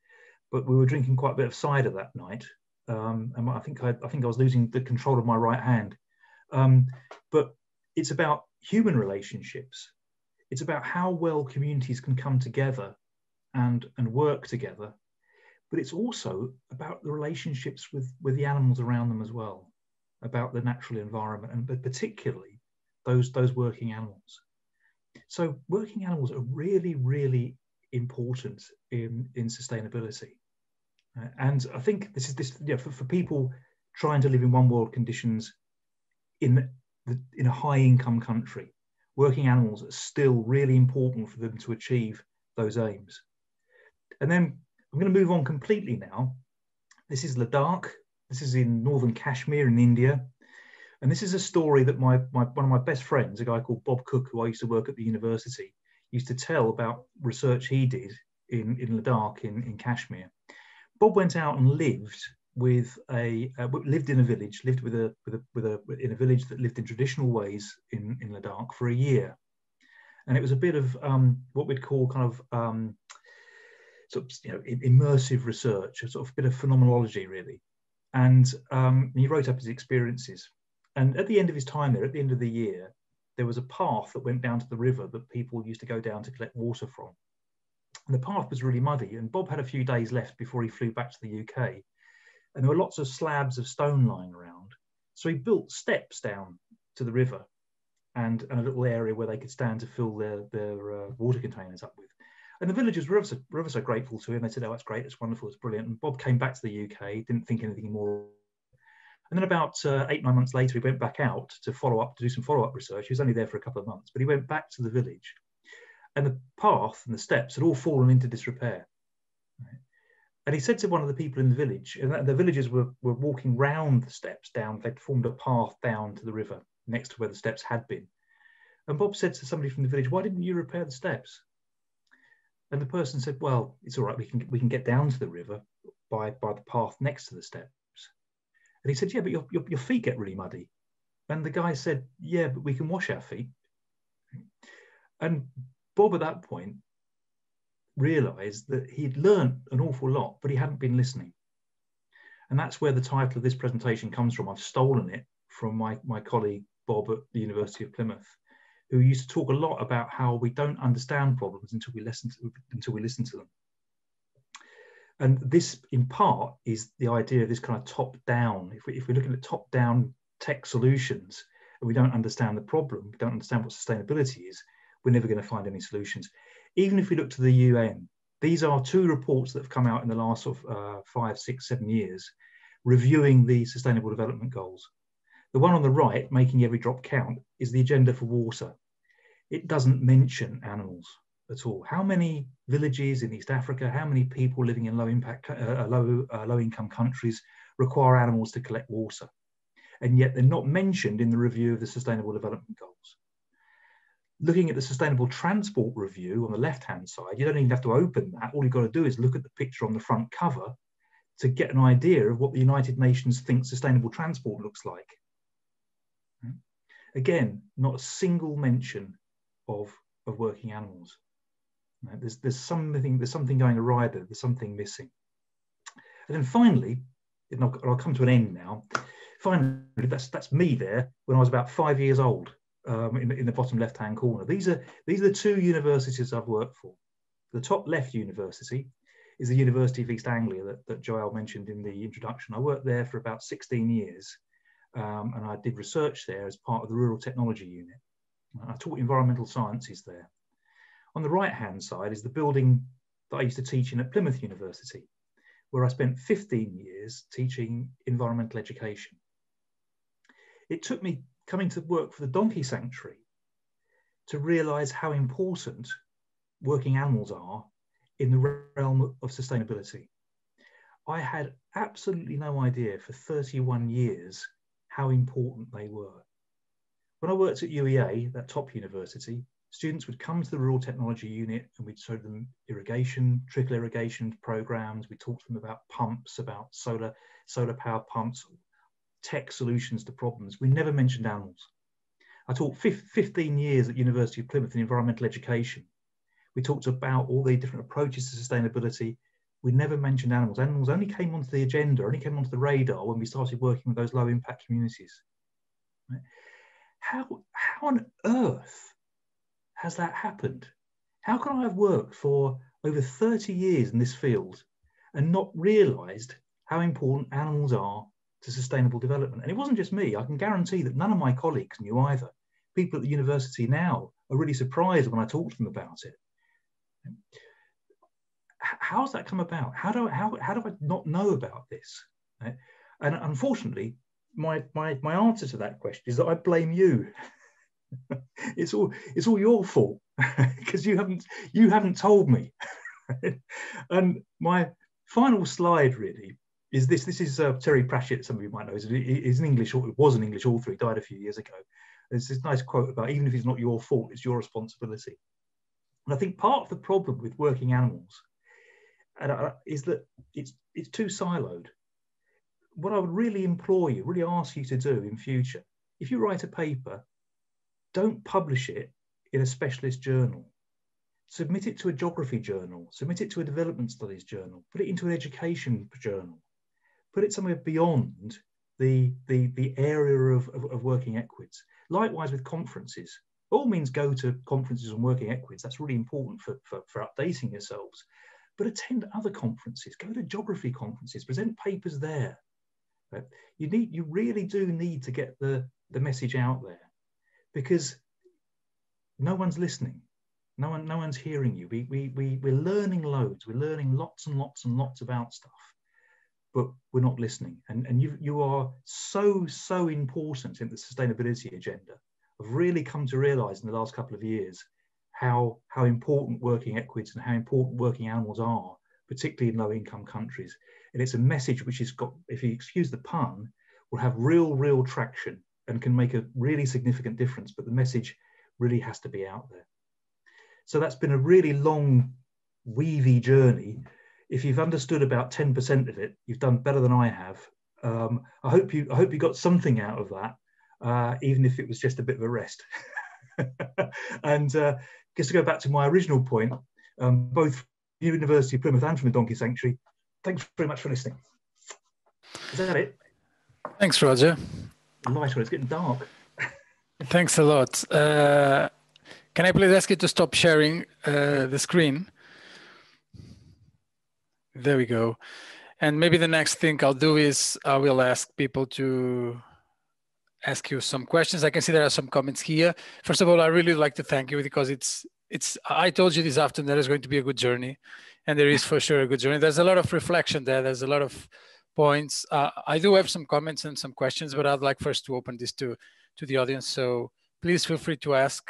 but we were drinking quite a bit of cider that night. Um, and I think I, I, think I was losing the control of my right hand. Um, but it's about human relationships. It's about how well communities can come together and, and work together. But it's also about the relationships with, with the animals around them as well, about the natural environment, and but particularly those, those working animals. So working animals are really, really important in, in sustainability. Uh, and I think this is this yeah, for, for people trying to live in one world conditions in the, in a high income country, working animals are still really important for them to achieve those aims. And then I'm going to move on completely now. This is Ladakh. This is in northern Kashmir in India. And this is a story that my, my one of my best friends, a guy called Bob Cook, who I used to work at the university, used to tell about research he did in, in Ladakh in, in Kashmir. Bob went out and lived with a uh, lived in a village, lived with a, with a with a in a village that lived in traditional ways in in Ladakh for a year, and it was a bit of um, what we'd call kind of um, sort of you know immersive research, a sort of bit of phenomenology really, and um, he wrote up his experiences. And at the end of his time there, at the end of the year, there was a path that went down to the river that people used to go down to collect water from. And the path was really muddy, and Bob had a few days left before he flew back to the UK. And there were lots of slabs of stone lying around. So he built steps down to the river and, and a little area where they could stand to fill their, their uh, water containers up with. And the villagers were ever so, were ever so grateful to him. They said, Oh, that's great, it's wonderful, it's brilliant. And Bob came back to the UK, didn't think anything more and then about uh, eight, nine months later, he went back out to follow up, to do some follow up research. He was only there for a couple of months, but he went back to the village. And the path and the steps had all fallen into disrepair. Right? And he said to one of the people in the village, and the villagers were, were walking round the steps down, they'd formed a path down to the river next to where the steps had been. And Bob said to somebody from the village, Why didn't you repair the steps? And the person said, Well, it's all right, we can we can get down to the river by, by the path next to the steps. And he said, Yeah, but your, your, your feet get really muddy. And the guy said, Yeah, but we can wash our feet. And Bob at that point realized that he'd learned an awful lot, but he hadn't been listening. And that's where the title of this presentation comes from. I've stolen it from my, my colleague Bob at the University of Plymouth, who used to talk a lot about how we don't understand problems until we listen to, until we listen to them. And this, in part, is the idea of this kind of top-down. If, we, if we're looking at top-down tech solutions and we don't understand the problem, we don't understand what sustainability is, we're never going to find any solutions. Even if we look to the UN, these are two reports that have come out in the last sort of uh, five, six, seven years, reviewing the Sustainable Development Goals. The one on the right, making every drop count, is the agenda for water. It doesn't mention animals at all. How many villages in East Africa, how many people living in low impact, uh, low, uh, low income countries require animals to collect water? And yet they're not mentioned in the review of the Sustainable Development Goals looking at the sustainable transport review on the left hand side, you don't even have to open that. All you've got to do is look at the picture on the front cover to get an idea of what the United Nations thinks sustainable transport looks like. Again, not a single mention of, of working animals. There's, there's something there's something going awry there. There's something missing. And then finally, and I'll, I'll come to an end now. Finally, that's that's me there when I was about five years old um, in, in, the bottom left-hand corner. These are, these are the two universities I've worked for. The top left university is the University of East Anglia that, that Joel mentioned in the introduction. I worked there for about 16 years um, and I did research there as part of the Rural Technology Unit. I taught environmental sciences there. On the right-hand side is the building that I used to teach in at Plymouth University, where I spent 15 years teaching environmental education. It took me coming to work for the Donkey Sanctuary to realize how important working animals are in the realm of sustainability. I had absolutely no idea for 31 years how important they were. When I worked at UEA, that top university, students would come to the rural technology unit and we'd show them irrigation, trickle irrigation programs. We talked to them about pumps, about solar, solar power pumps, tech solutions to problems. We never mentioned animals. I taught 15 years at University of Plymouth in environmental education. We talked about all the different approaches to sustainability. We never mentioned animals. Animals only came onto the agenda, only came onto the radar when we started working with those low impact communities. How, how on earth has that happened? How can I have worked for over 30 years in this field and not realized how important animals are to sustainable development. And it wasn't just me. I can guarantee that none of my colleagues knew either. People at the university now are really surprised when I talk to them about it. How's that come about? How do I, how, how do I not know about this? And unfortunately, my, my, my answer to that question is that I blame you. it's all it's all your fault because you haven't you haven't told me. and my final slide really is this this is uh, Terry Pratchett some of you might know he's an English it was an English author he died a few years ago. There's this nice quote about even if it's not your fault it's your responsibility. And I think part of the problem with working animals uh, is that it's it's too siloed. What I would really implore you really ask you to do in future if you write a paper don't publish it in a specialist journal submit it to a geography journal submit it to a development studies journal put it into an education journal put it somewhere beyond the, the, the area of, of, of working equids. Likewise with conferences. All means go to conferences on working equids. That's really important for, for, for updating yourselves. But attend other conferences, go to geography conferences, present papers there. You need, you really do need to get the, the message out there because no one's listening. No one, no one's hearing you. We, we, we, we're learning loads. We're learning lots and lots and lots about stuff but we're not listening. And, and you, you are so, so important in the sustainability agenda. I've really come to realize in the last couple of years how, how important working equids and how important working animals are particularly in low income countries. And it's a message which has got, if you excuse the pun, will have real, real traction and can make a really significant difference. But the message really has to be out there. So that's been a really long, weavy journey. If you've understood about 10% of it, you've done better than I have. Um, I hope you I hope you got something out of that, uh, even if it was just a bit of a rest. and uh, just to go back to my original point, um, both University of Plymouth and from the Donkey Sanctuary, thanks very much for listening. Is that it? Thanks, Roger. Light it's getting dark. Thanks a lot. Uh, can I please ask you to stop sharing uh, the screen? There we go. And maybe the next thing I'll do is I will ask people to ask you some questions. I can see there are some comments here. First of all, I really like to thank you because it's it's. I told you this afternoon that it's going to be a good journey, and there is for sure a good journey. There's a lot of reflection there. There's a lot of points. Uh, I do have some comments and some questions, but I'd like first to open this to to the audience. So please feel free to ask.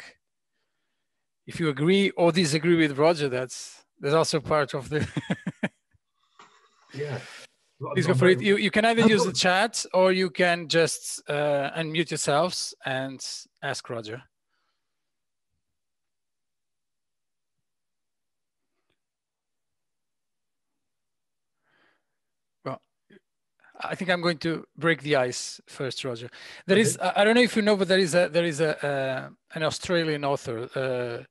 If you agree or disagree with Roger, that's that's also part of the. yeah. Please go for it. You, you can either use the chat or you can just uh, unmute yourselves and ask Roger. I think I'm going to break the ice first, Roger. There okay. is I don't know if you know, but there is a there is a uh, an Australian author, uh,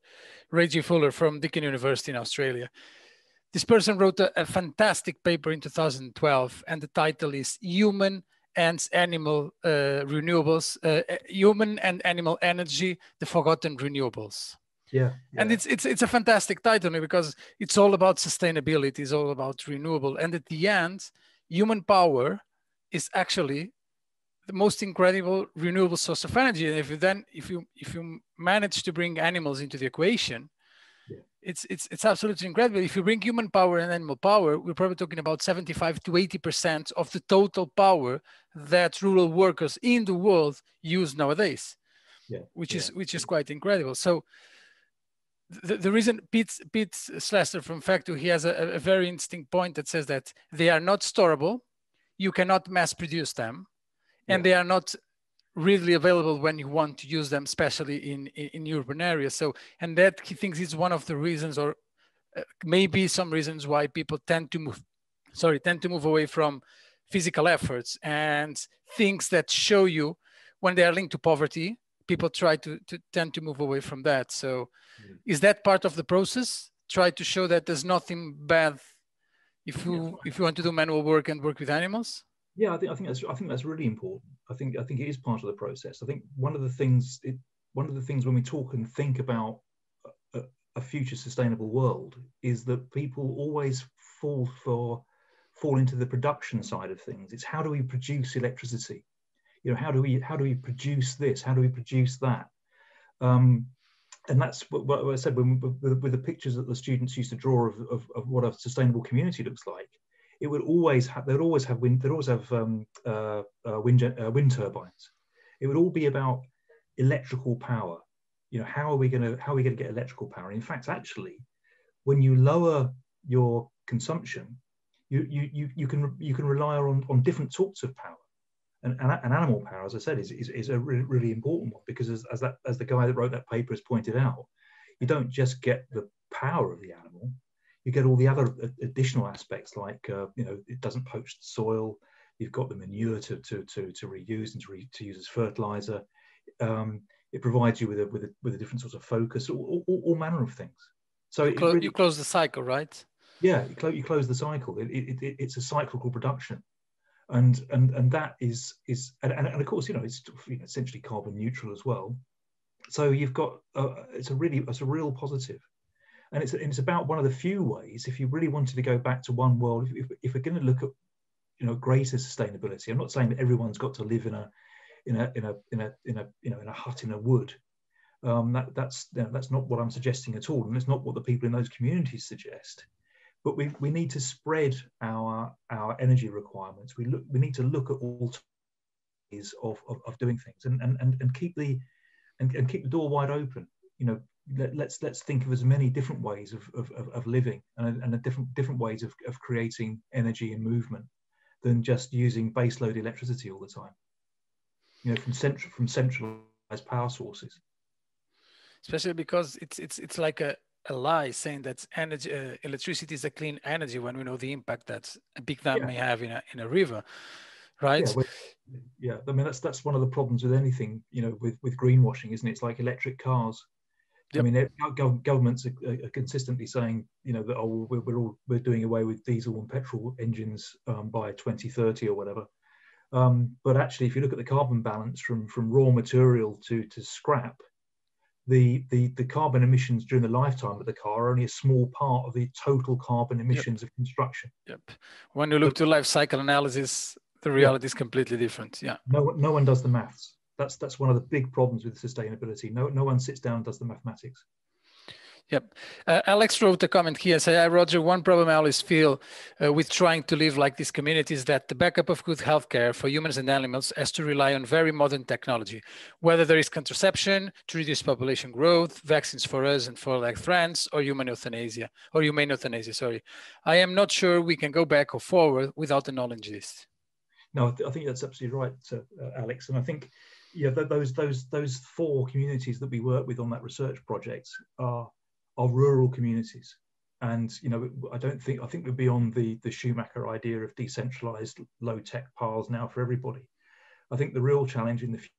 Reggie Fuller from Deakin University in Australia. This person wrote a, a fantastic paper in 2012, and the title is "Human and Animal uh, Renewables: uh, Human and Animal Energy: The Forgotten Renewables." Yeah, yeah, and it's it's it's a fantastic title because it's all about sustainability, it's all about renewable, and at the end human power is actually the most incredible renewable source of energy. And if you then, if you if you manage to bring animals into the equation, yeah. it's it's it's absolutely incredible. If you bring human power and animal power, we're probably talking about 75 to 80 percent of the total power that rural workers in the world use nowadays. Yeah. Which yeah. is which is quite incredible. So the, the reason Pete, Pete Slessor from FECTU, he has a, a, very interesting point that says that they are not storable, you cannot mass produce them, and yeah. they are not readily available when you want to use them, especially in, in, in, urban areas. So, and that he thinks is one of the reasons, or uh, maybe some reasons why people tend to move, sorry, tend to move away from physical efforts and things that show you when they are linked to poverty people try to, to tend to move away from that. So mm. is that part of the process? Try to show that there's nothing bad if you if you want to do manual work and work with animals? Yeah, I think I think that's I think that's really important. I think I think it is part of the process. I think one of the things it, one of the things when we talk and think about a, a future sustainable world is that people always fall for fall into the production side of things. It's how do we produce electricity? You know how do we how do we produce this how do we produce that um, and that's what, what, I said when, with, with, the pictures that the students used to draw of, of, of, what a sustainable community looks like. It would always have they'd always have wind they'd always have um, uh, uh, wind uh, wind turbines. It would all be about electrical power. You know how are we going to how are we going to get electrical power? In fact, actually, when you lower your consumption, you you you, you can you can rely on on different sorts of power and, and, animal power, as I said, is, is, is a really, really important one because as, as, that, as the guy that wrote that paper has pointed out, you don't just get the power of the animal, you get all the other additional aspects like, uh, you know, it doesn't poach the soil, you've got the manure to, to, to, to reuse and to, re, to use as fertilizer. Um, it provides you with a, with a, with a different sort of focus, all, all, all manner of things. So you, clo- really, you, close the cycle, right? Yeah, you, clo- you close the cycle. It, it, it, it's a cyclical production and and and that is is and, and of course you know it's you know, essentially carbon neutral as well. So you've got uh, it's a really it's a real positive. And it's it's about one of the few ways if you really wanted to go back to one world if, if we're going to look at you know greater sustainability i'm not saying that everyone's got to live in a in a in a in a in a you know in a hut in a wood. Um, that that's you know, that's not what i'm suggesting at all and it's not what the people in those communities suggest but we, we need to spread our our energy requirements. We look we need to look at all ways of, of, of doing things and, and, and, and keep the and, and keep the door wide open. You know, let, us let's, let's think of as many different ways of, of, of living and, and different different ways of, of creating energy and movement than just using baseload electricity all the time. You know, from central from centralized power sources. Especially because it's it's it's like a, a lie saying that energy uh, electricity is a clean energy when we know the impact that a big dam yeah. may have in a in a river right yeah, well, yeah, i mean that's that's one of the problems with anything you know with with greenwashing isn't it it's like electric cars Yep. I mean, governments are, are, consistently saying, you know, that oh, we're, we're, all we're doing away with diesel and petrol engines um, by 2030 or whatever. Um, but actually, if you look at the carbon balance from from raw material to to scrap, the the the carbon emissions during the lifetime of the car are only a small part of the total carbon emissions yep. of construction. Yep. When you look but, to life cycle analysis, the reality is completely different. Yeah. No, no one does the maths. That's that's one of the big problems with sustainability. No, no one sits down and does the mathematics. Yep. Uh, Alex wrote a comment here. Say, "I Roger, one problem I always feel uh, with trying to live like this community is that the backup of good healthcare for humans and animals has to rely on very modern technology, whether there is contraception to reduce population growth, vaccines for us and for like friends, or human euthanasia, or humane euthanasia, sorry. I am not sure we can go back or forward without the knowledge list. No, I think that's absolutely right, uh, Alex. And I think yeah, those those those four communities that we work with on that research project are are rural communities, and you know I don't think I think we're beyond the the Schumacher idea of decentralized low tech piles now for everybody. I think the real challenge in the future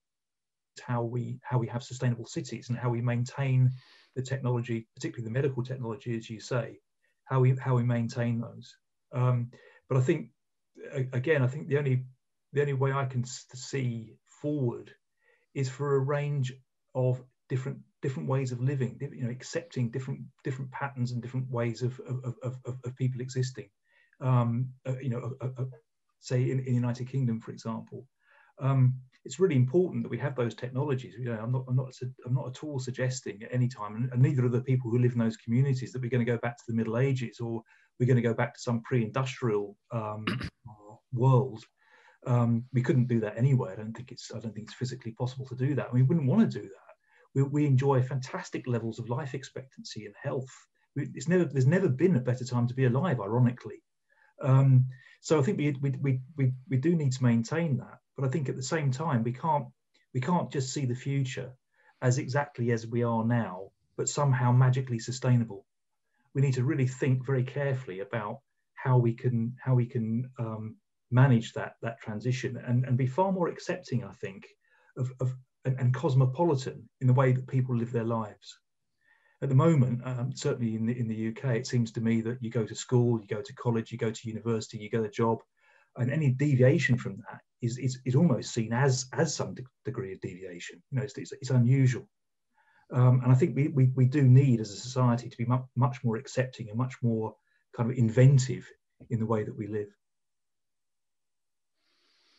is how we how we have sustainable cities and how we maintain the technology, particularly the medical technology, as you say, how we how we maintain those. Um, but I think again, I think the only the only way I can see forward is for a range of different different ways of living you know accepting different different patterns and different ways of of, of, of, people existing um, uh, you know uh, uh, say in, in the united kingdom for example um, it's really important that we have those technologies you know i'm not i'm not i'm not at all suggesting at any time and, and neither are the people who live in those communities that we're going to go back to the middle ages or we're going to go back to some pre-industrial um, world um, we couldn't do that anyway. I don't think it's I don't think it's physically possible to do that. We wouldn't want to do that. We, we enjoy fantastic levels of life expectancy and health. We, it's never there's never been a better time to be alive, ironically. Um, so I think we, we, we, we, we do need to maintain that. But I think at the same time we can't we can't just see the future as exactly as we are now, but somehow magically sustainable. We need to really think very carefully about how we can how we can um, manage that that transition and, and be far more accepting, I think, of, of and, and cosmopolitan in the way that people live their lives. At the moment, um, certainly in the, in the UK, it seems to me that you go to school, you go to college, you go to university, you get a job, and any deviation from that is, is, is almost seen as, as some de- degree of deviation. You know, it's, it's, it's unusual. Um, and I think we, we, we do need as a society to be mu- much more accepting and much more kind of inventive in the way that we live.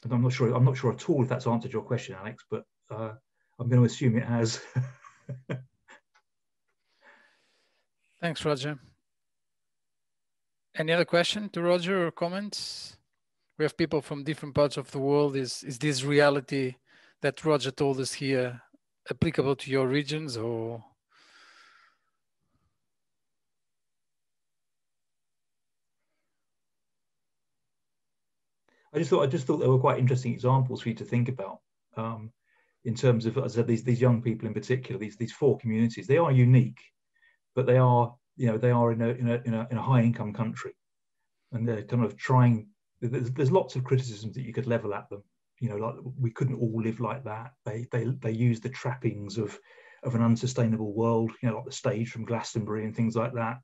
And I'm not sure. I'm not sure at all if that's answered your question, Alex, but uh, I'm going to assume it has. Thanks, Roger. Any other question to Roger or comments? We have people from different parts of the world. Is is this reality that Roger told us here applicable to your regions or? I just thought I just thought they were quite interesting examples for you to think about um, in terms of, as I said, these these young people in particular, these these four communities. They are unique, but they are you know they are in a in a in a, in a high income country, and they're kind of trying. There's, there's lots of criticisms that you could level at them. You know, like we couldn't all live like that. They they they use the trappings of of an unsustainable world. You know, like the stage from Glastonbury and things like that.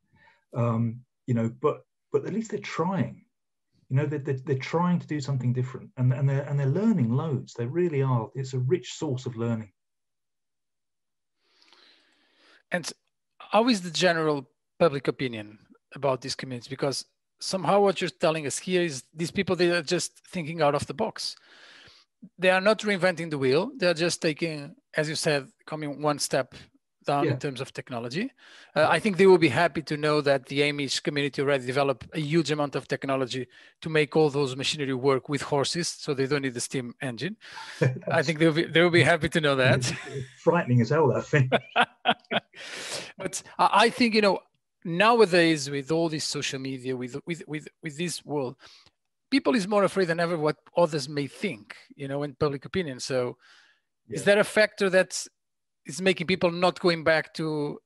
Um, you know, but but at least they're trying you know, they're, they're, trying to do something different and, and, they're, and they're learning loads. They really are. It's a rich source of learning. And how is the general public opinion about these communities? Because somehow what you're telling us here is these people, they are just thinking out of the box. They are not reinventing the wheel. They're just taking, as you said, coming one step down yeah. in terms of technology. Uh, I think they will be happy to know that the Amish community already developed a huge amount of technology to make all those machinery work with horses, so they don't need the steam engine. I think they'll be they'll be happy to know that. frightening as hell, that thing. but I think you know nowadays with all this social media, with with with with this world, people is more afraid than ever what others may think. You know, in public opinion. So, yeah. is that a factor that's is making people not going back to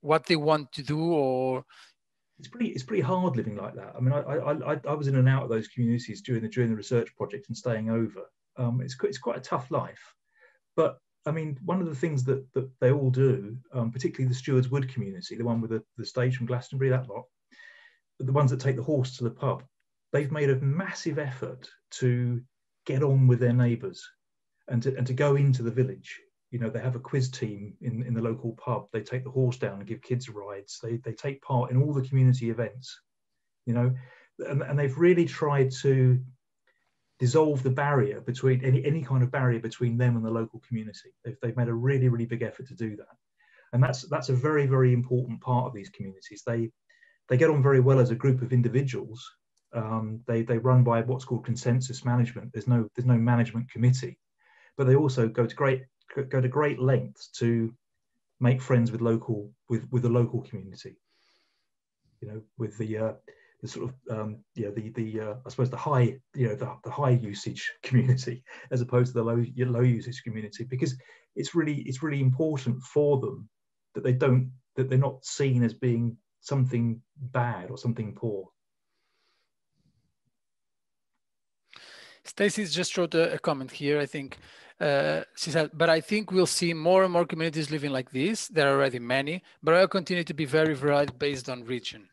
what they want to do or it's pretty it's pretty hard living like that. I mean i i i, I was in and out of those communities during the during the research project and staying over. Um, it's it's quite a tough life. But I mean, one of the things that, that they all do, um, particularly the Stewards Wood community, the one with the, the stage from Glastonbury, that lot, the ones that take the horse to the pub, they've made a massive effort to get on with their neighbours and to, and to go into the village you know they have a quiz team in, in the local pub. They take the horse down and give kids rides. They, they take part in all the community events you know and, and they've really tried to dissolve the barrier between any, any kind of barrier between them and the local community. They've, they've made a really really big effort to do that. And that's that's a very very important part of these communities. They they get on very well as a group of individuals. Um, they they run by what's called consensus management. There's no there's no management committee but they also go to great go to great lengths to make friends with local with with the local community. You know, with the uh, the sort of um, yeah the the uh, I suppose the high you know the, the high usage community as opposed to the low low usage community because it's really it's really important for them that they don't that they're not seen as being something bad or something poor. Stacy's just wrote a, a, comment here. I think uh, she said, but I think we'll see more and more communities living like this. There are already many, but I'll continue to be very varied based on region.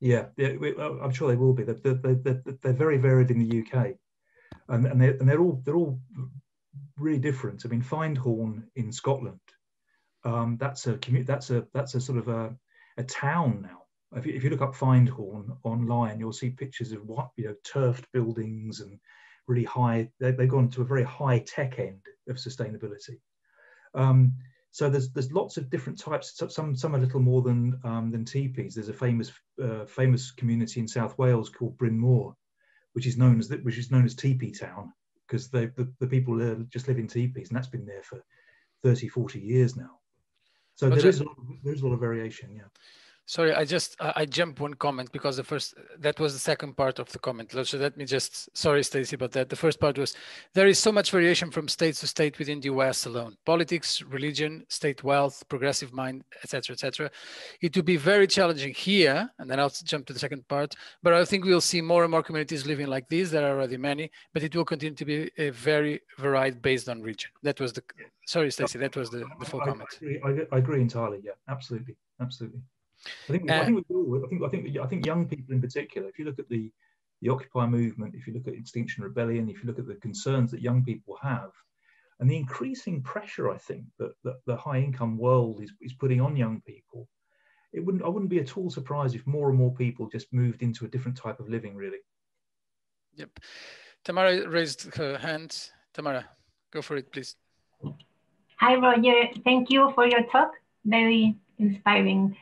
Yeah, yeah we, I'm sure they will be. They're, they're, they're, they're very varied in the UK, and, and, they're, and they're all they're all really different. I mean, Findhorn in Scotland, um, that's a commu- that's a that's a sort of a, a town now. If you look up Findhorn online, you'll see pictures of what you know turfed buildings and really high, they, have gone to a very high tech end of sustainability. Um, so there's there's lots of different types. Some some a little more than um, than teepees. There's a famous uh, famous community in South Wales called Bryn Mawr, which is known as the, which is known as teepee town because the, the people just live in teepees and that's been there for 30, 40 years now. So there is, a lot of, there is a lot of variation. Yeah. Sorry, I just I jumped one comment because the first that was the second part of the comment. So let me just sorry, Stacy, about that. The first part was there is so much variation from state to state within the US alone. Politics, religion, state wealth, progressive mind, etc., etc. It would be very challenging here, and then I'll jump to the second part. But I think we'll see more and more communities living like this. There are already many, but it will continue to be a very varied based on region. That was the sorry, Stacy. That was the, the full comment. I agree, I agree entirely. Yeah, absolutely, absolutely. I think, uh, I think, I think, I think, I think young people in particular, if you look at the, the Occupy movement, if you look at Extinction Rebellion, if you look at the concerns that young people have, and the increasing pressure, I think, that, that the high income world is, is putting on young people, it wouldn't, I wouldn't be at all surprised if more and more people just moved into a different type of living, really. Yep. Tamara raised her hand. Tamara, go for it, please. Hi, Roger. Thank you for your talk. Very inspiring.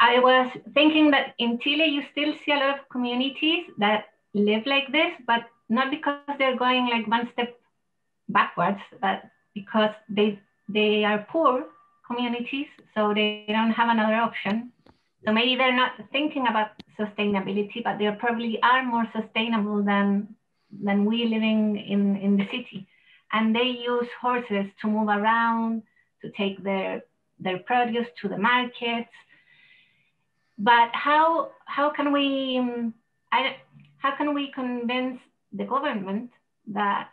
I was thinking that in Chile, you still see a lot of communities that live like this, but not because they're going like one step backwards, but because they they are poor communities, so they don't have another option. So maybe they're not thinking about sustainability, but they probably are more sustainable than than we living in, in the city. And they use horses to move around, to take their their produce to the markets, but how how can we um, I, how can we convince the government that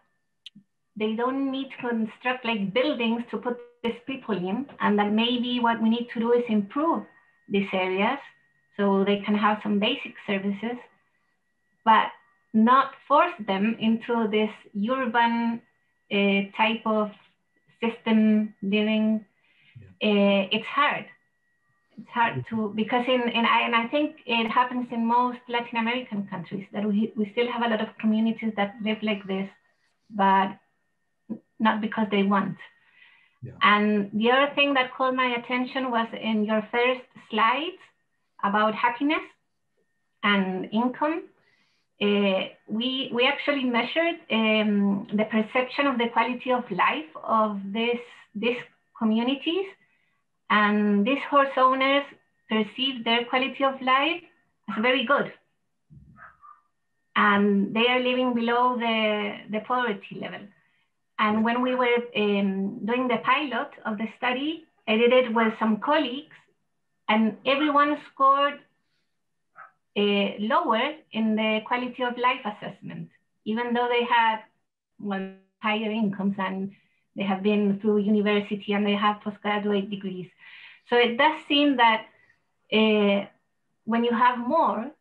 they don't need to construct like buildings to put these people in and that maybe what we need to do is improve these areas so they can have some basic services but not force them into this urban uh, type of system living yeah. uh, it's hard it's hard to because in, in I, and I think it happens in most Latin American countries that we, we still have a lot of communities that live like this, but not because they want. Yeah. And the other thing that caught my attention was in your first slides about happiness and income. Uh, we, we actually measured um, the perception of the quality of life of this, these communities. And these horse owners perceive their quality of life as very good. And they are living below the, the poverty level. And when we were um, doing the pilot of the study, I did it with some colleagues, and everyone scored uh, lower in the quality of life assessment, even though they had well, higher incomes and they have been through university and they have postgraduate degrees. So it does seem that uh, when you have more,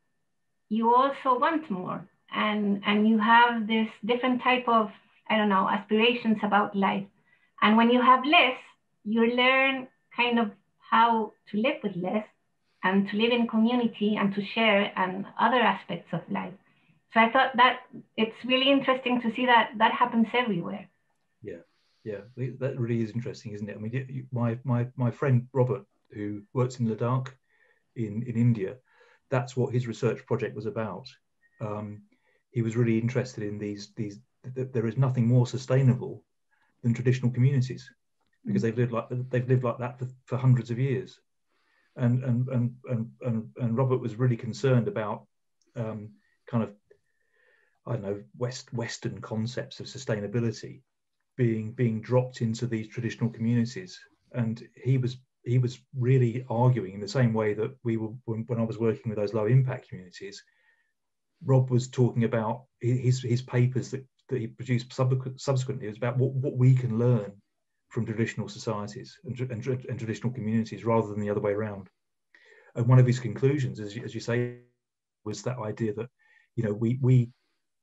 you also want more. And, and you have this different type of, I don't know, aspirations about life. And when you have less, you learn kind of how to live with less and to live in community and to share and other aspects of life. So I thought that it's really interesting to see that that happens everywhere. Yeah, yeah, that really is interesting, isn't it? I mean, my my my friend Robert, who works in Ladakh, in in India, that's what his research project was about. Um, he was really interested in these these. Th- there is nothing more sustainable than traditional communities because they've lived like they've lived like that for, for hundreds of years and and and and and, and Robert was really concerned about um, kind of I don't know West Western concepts of sustainability being being dropped into these traditional communities, and he was he was really arguing in the same way that we were when, when I was working with those low impact communities. Rob was talking about his his papers that, that he produced subsequently was about what, what we can learn from traditional societies and, and, and, traditional communities rather than the other way around. And one of his conclusions, as you, as you say, was that idea that, you know, we, we,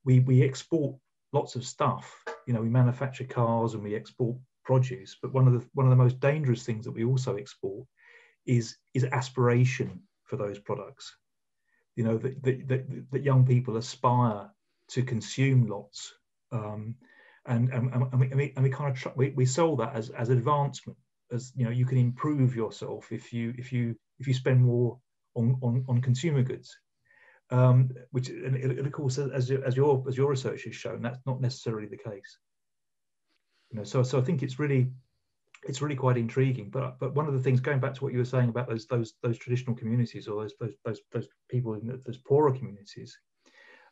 we, we export lots of stuff, you know, we manufacture cars and we export produce, but one of the, one of the most dangerous things that we also export is, is aspiration for those products. You know, that, that, that, young people aspire to consume lots um, and and, and, we, and, we, kind of we, we sell that as as advancement as you know you can improve yourself if you if you if you spend more on on, on consumer goods um, which and, of course as, as your as your research has shown that's not necessarily the case you know so so i think it's really it's really quite intriguing but but one of the things going back to what you were saying about those those those traditional communities or those those those, those people in those poorer communities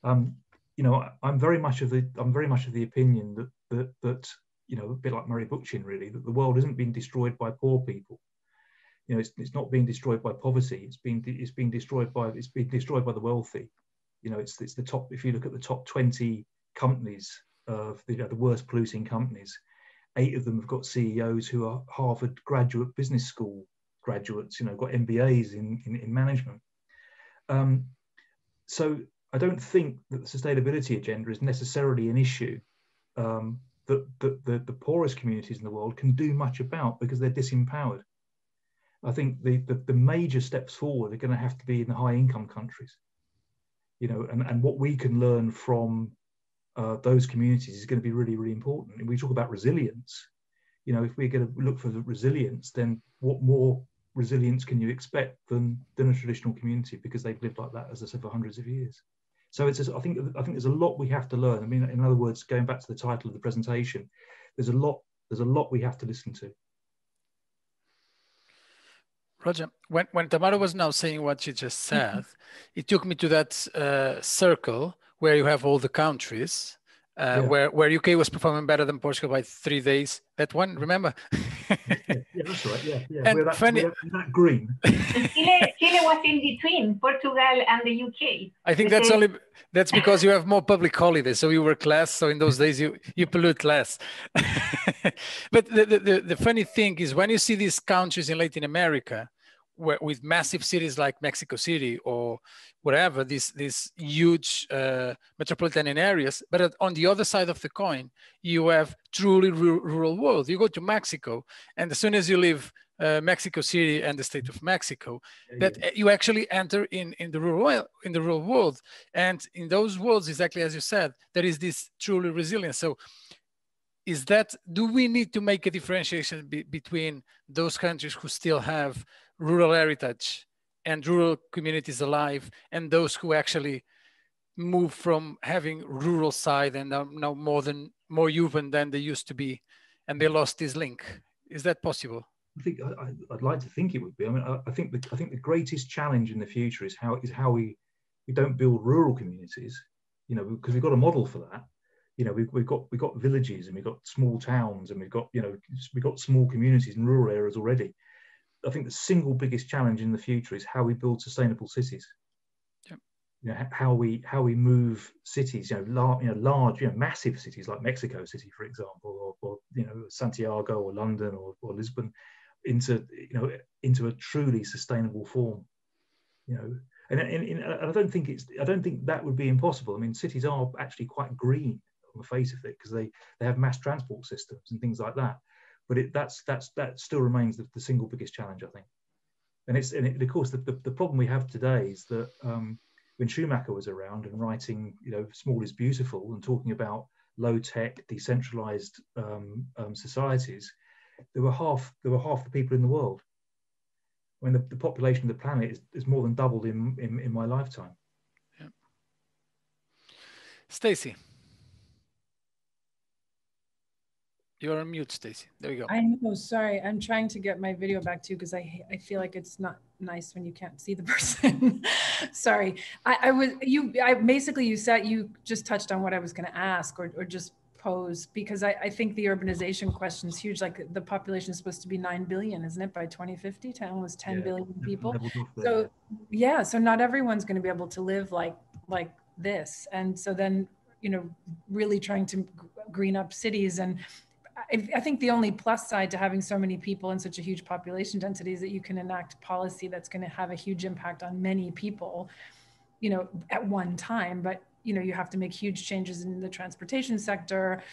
um, you know, I'm very much of the I'm very much of the opinion that that that you know, a bit like Murray Bookchin, really, that the world isn't being destroyed by poor people. You know, it's, it's not being destroyed by poverty. It's being it's being destroyed by it's being destroyed by the wealthy. You know, it's it's the top. If you look at the top 20 companies of the, you know, the worst polluting companies, eight of them have got CEOs who are Harvard graduate business school graduates. You know, got MBAs in in, in management. Um, so I don't think that the sustainability agenda is necessarily an issue um, that, that the, the poorest communities in the world can do much about because they're disempowered. I think the, the, the major steps forward are going to have to be in the high income countries. You know, and, and what we can learn from uh, those communities is going to be really, really important. And we talk about resilience. You know, if we're going to look for the resilience, then what more resilience can you expect than, than a traditional community because they've lived like that, as I said, for hundreds of years. So it's, I think, I think there's a lot we have to learn. I mean, in other words, going back to the title of the presentation, there's a lot, there's a lot we have to listen to. Roger, when, when Tamara was now saying what she just said, it took me to that uh, circle where you have all the countries uh, yeah. where where UK was performing better than Portugal by three days. That one, remember? yeah, that's right. Yeah, yeah. And we're that, funny, we're that green. Chile, Chile was in between Portugal and the UK. I think that's only that's because you have more public holidays, so you work less. So in those days, you you pollute less. but the, the the funny thing is when you see these countries in Latin America where, with massive cities like Mexico City or whatever, these these huge uh, metropolitan areas. But on the other side of the coin, you have truly rural world. You go to Mexico, and as soon as you leave uh, Mexico City and the state of Mexico, that you actually enter in in the rural in the rural world, and in those worlds, exactly as you said, there is this truly resilience. So is that do we need to make a differentiation be, between those countries who still have rural heritage and rural communities alive and those who actually move from having rural side and are now more than more urban than they used to be and they lost this link is that possible I think I, would like to think it would be. I mean, I, I, think the I think the greatest challenge in the future is how is how we we don't build rural communities, you know, because we've got a model for that. You know, we've, we've got we've got villages and we've got small towns and we've got you know we've got small communities in rural areas already. I think the single biggest challenge in the future is how we build sustainable cities. Yep. You know, how we how we move cities, you know, large, you know, large, you know, massive cities like Mexico City, for example, or, or you know, Santiago or London or, or Lisbon into you know into a truly sustainable form you know and, and, and, I don't think it's I don't think that would be impossible I mean cities are actually quite green on the face of it because they they have mass transport systems and things like that but it that's that's that still remains the, the single biggest challenge I think and it's and it, of course the, the, the, problem we have today is that um, when Schumacher was around and writing you know small is beautiful and talking about low tech decentralized um, um, societies there were half there were half the people in the world. When the, the population of the planet is, is more than doubled in, in, in my lifetime. Yeah. Stacy. You're on mute, Stacy. There you go. I know. Sorry, I'm trying to get my video back to you because I I feel like it's not nice when you can't see the person. sorry. I, I was you. I basically you said you just touched on what I was going to ask, or or just pose because I, I think the urbanization question is huge. Like the population is supposed to be 9 billion, isn't it? By 2050, town was ten yeah, billion people. So yeah, so not everyone's going to be able to live like, like this. And so then, you know, really trying to green up cities and I, think the only plus side to having so many people in such a huge population density is that you can enact policy that's going to have a huge impact on many people you know at one time. But you know you have to make huge changes in the transportation sector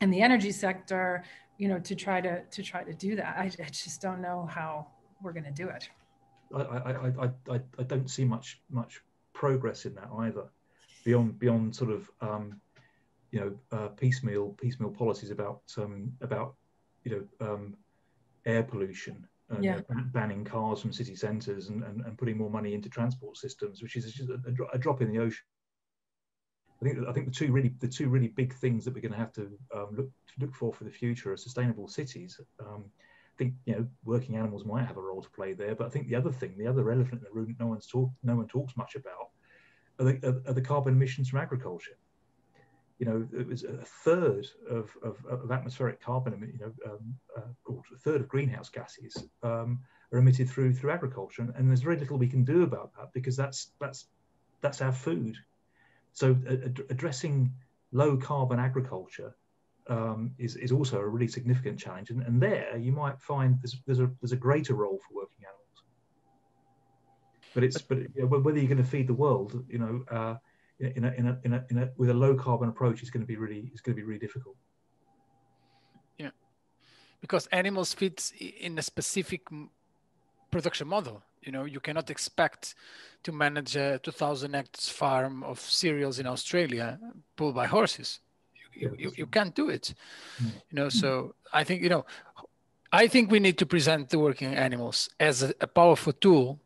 and the energy sector you know to try to to try to do that. I, I just don't know how we're going to do it. I, I, I, I, don't see much much progress in that either beyond beyond sort of um, you know uh, piecemeal piecemeal policies about um, about you know um, air pollution and yeah. uh, banning cars from city centres and, and, and, putting more money into transport systems, which is just a, a, drop in the ocean. I think I think the two really the two really big things that we're going to have to um, look look for for the future are sustainable cities. Um, I think you know working animals might have a role to play there, but I think the other thing, the other elephant in the room, no one's talk, no one talks much about, are the, are the carbon emissions from agriculture. You know, it was a third of, of, of atmospheric carbon, you know, um, uh, a third of greenhouse gases um, are emitted through through agriculture, and, and there's very little we can do about that because that's that's that's our food so ad addressing low carbon agriculture um, is, is also a really significant challenge. And, and there you might find there's, there's, a, there's a greater role for working animals. But it's but you know, whether you're going to feed the world, you know, uh, in, a, in, a, in, a, in a, with a low carbon approach is going to be really is going to be really difficult. Yeah, because animals fit in a specific production model. You know, you cannot expect to manage a 2,000 hectares farm of cereals in Australia pulled by horses. You, you, you can't do it. Mm. You know, so I think, you know, I think we need to present the working animals as a, a powerful tool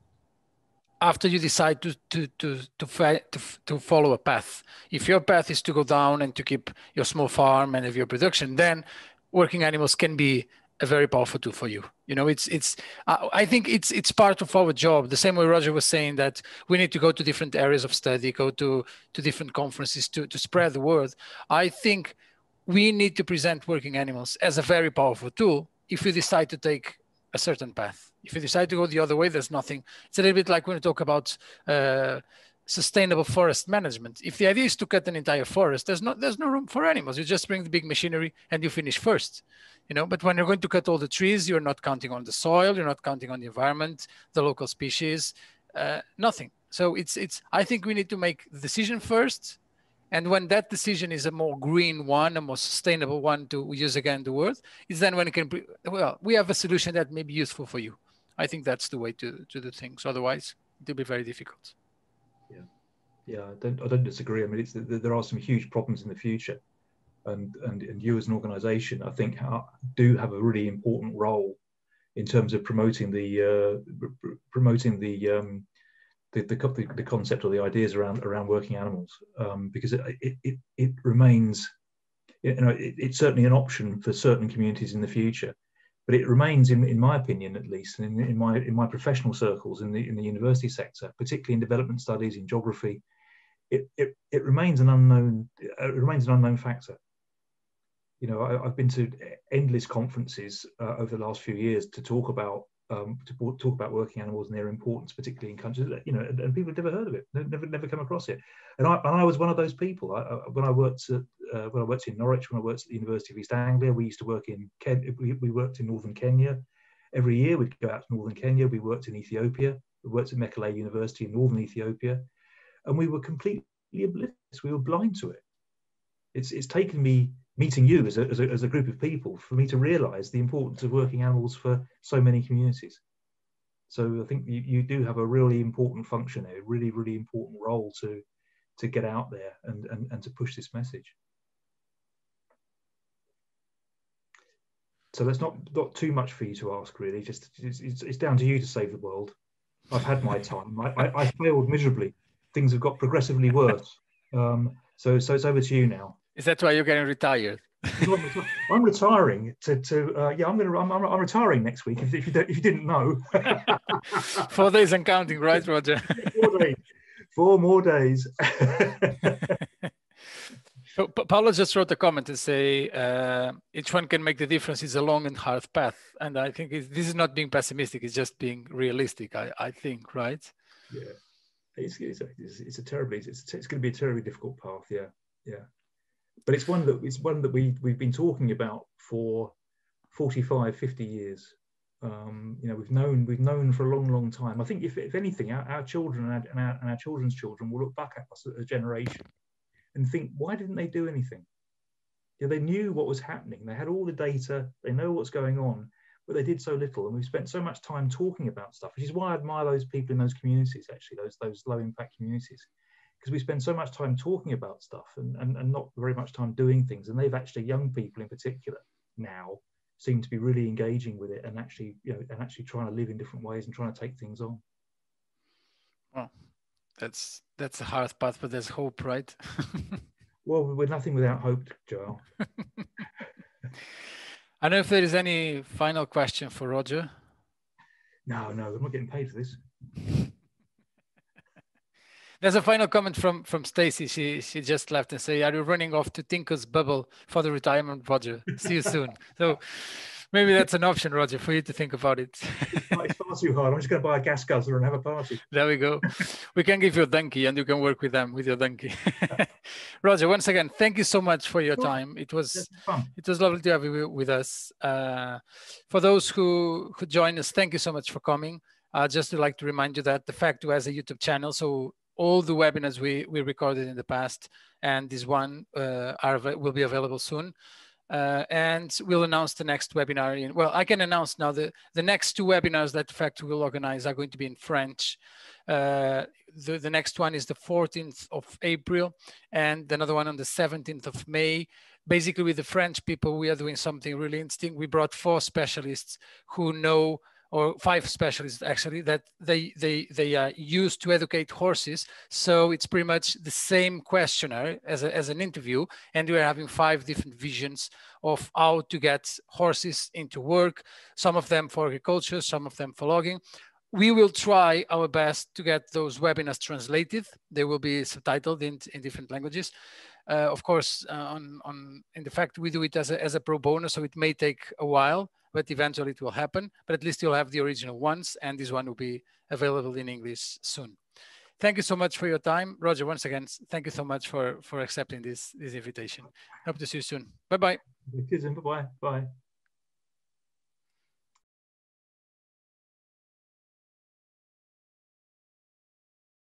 after you decide to to to to, to to follow a path. If your path is to go down and to keep your small farm and have your production, then working animals can be a very powerful tool for you. You know, it's it's. I think it's it's part of our job. The same way Roger was saying that we need to go to different areas of study, go to to different conferences to to spread the word. I think we need to present working animals as a very powerful tool if we decide to take a certain path. If you decide to go the other way, there's nothing. It's a little bit like when we talk about. Uh, sustainable forest management. If the idea is to cut an entire forest, there's no there's no room for animals. You just bring the big machinery and you finish first you know but when you're going to cut all the trees you're not counting on the soil you're not counting on the environment the local species uh, nothing so it's it's i think we need to make the decision first and when that decision is a more green one a more sustainable one to use again the word is then when it can well we have a solution that may be useful for you. I think that's the way to to do things. Otherwise it'll be very difficult. Yeah. Yeah i don't i don't disagree. I mean it's there are some huge problems in the future. And, and, and you as an organization, I think, do have a really important role in terms of promoting the uh, promoting the, um, the, the, the concept or the ideas around around working animals um, because it, it, it remains you know it, it's certainly an option for certain communities in the future but it remains in, in my opinion at least in, in my in my professional circles in the in the university sector particularly in development studies in geography it, it, it remains an unknown it remains an unknown factor. You know, I, have been to endless conferences uh, over the last few years to talk about um, to talk about working animals and their importance, particularly in countries you know, and, and people have never heard of it, never never come across it. And I, and I was one of those people. I, I, when I worked at, uh, when I worked in Norwich, when I worked at the University of East Anglia, we used to work in Ken, we, we worked in northern Kenya. Every year we'd go out to northern Kenya. We worked in Ethiopia. We worked at Mekelle University in northern Ethiopia, and we were completely oblivious. We were blind to it. It's it's taken me meeting you as a, as a, as a group of people for me to realize the importance of working animals for so many communities. So I think you, you do have a really important function a really, really important role to, to get out there and, and, and to push this message. So that's not, not too much for you to ask, really. Just it's, it's, down to you to save the world. I've had my time. I, I, I failed miserably. Things have got progressively worse. Um, so, so it's over to you now. Is that why you're getting retired? I'm retiring to, to uh, yeah, I'm gonna I'm, I'm, I'm, retiring next week if, if you if you didn't know. Four days and counting, right, Roger? Four days. Four more days. so, Paolo just wrote a comment to say uh, each one can make the difference. It's a long and hard path, and I think this is not being pessimistic. It's just being realistic. I, I think, right? Yeah, it's it's, it's a terribly it's, it's going to be a terribly difficult path. Yeah, yeah but it's one that it's one that we we've been talking about for 45 50 years. Um, you know we've known we've known for a long long time. I think if, if anything our, our children and our, and our, children's children will look back at us as a generation and think why didn't they do anything? Yeah, they knew what was happening. They had all the data. They know what's going on but they did so little. And we've spent so much time talking about stuff which is why i admire those people in those communities actually those those low impact communities because we spend so much time talking about stuff and, and, and not very much time doing things. And they've actually, young people in particular now, seem to be really engaging with it and actually, you know, and actually trying to live in different ways and trying to take things on. Well, that's that's a hard path, but there's hope, right? well, we're nothing without hope, Joel. I don't know if there is any final question for Roger. No, no, I'm not getting paid for this. There's a final comment from from Stacy. She she just left and say, "Are you running off to Tinker's Bubble for the retirement, Roger? See you soon." So maybe that's an option, Roger, for you to think about it. it's far too hard. I'm just going to buy a gas guzzler and have a party. There we go. We can give you a donkey, and you can work with them with your donkey. Roger, once again, thank you so much for your time. It was it was lovely to have you with us. Uh, for those who who join us, thank you so much for coming. I uh, just to like to remind you that the FECTU has a YouTube channel, so all the webinars we, we recorded in the past and this one uh, are, will be available soon. Uh, and we'll announce the next webinar in, well, I can announce now the, the next two webinars that FECTU will organize are going to be in French. Uh, the, the next one is the 14th of April and another one on the 17th of May. Basically with the French people, we are doing something really interesting. We brought four specialists who know or five specialists actually that they they they are used to educate horses. So it's pretty much the same questionnaire as, a, as an interview and we're having five different visions of how to get horses into work some of them for agriculture some of them for logging. We will try our best to get those webinars translated. They will be subtitled in, in different languages. Uh, of course uh, on on in the FECTU we do it as a, as a pro bono so it may take a while but eventually it will happen. But at least you'll have the original ones, and this one will be available in English soon. Thank you so much for your time. Roger, once again, thank you so much for, for accepting this, this invitation. Hope to see you soon. Bye-bye. Bye-bye. Bye.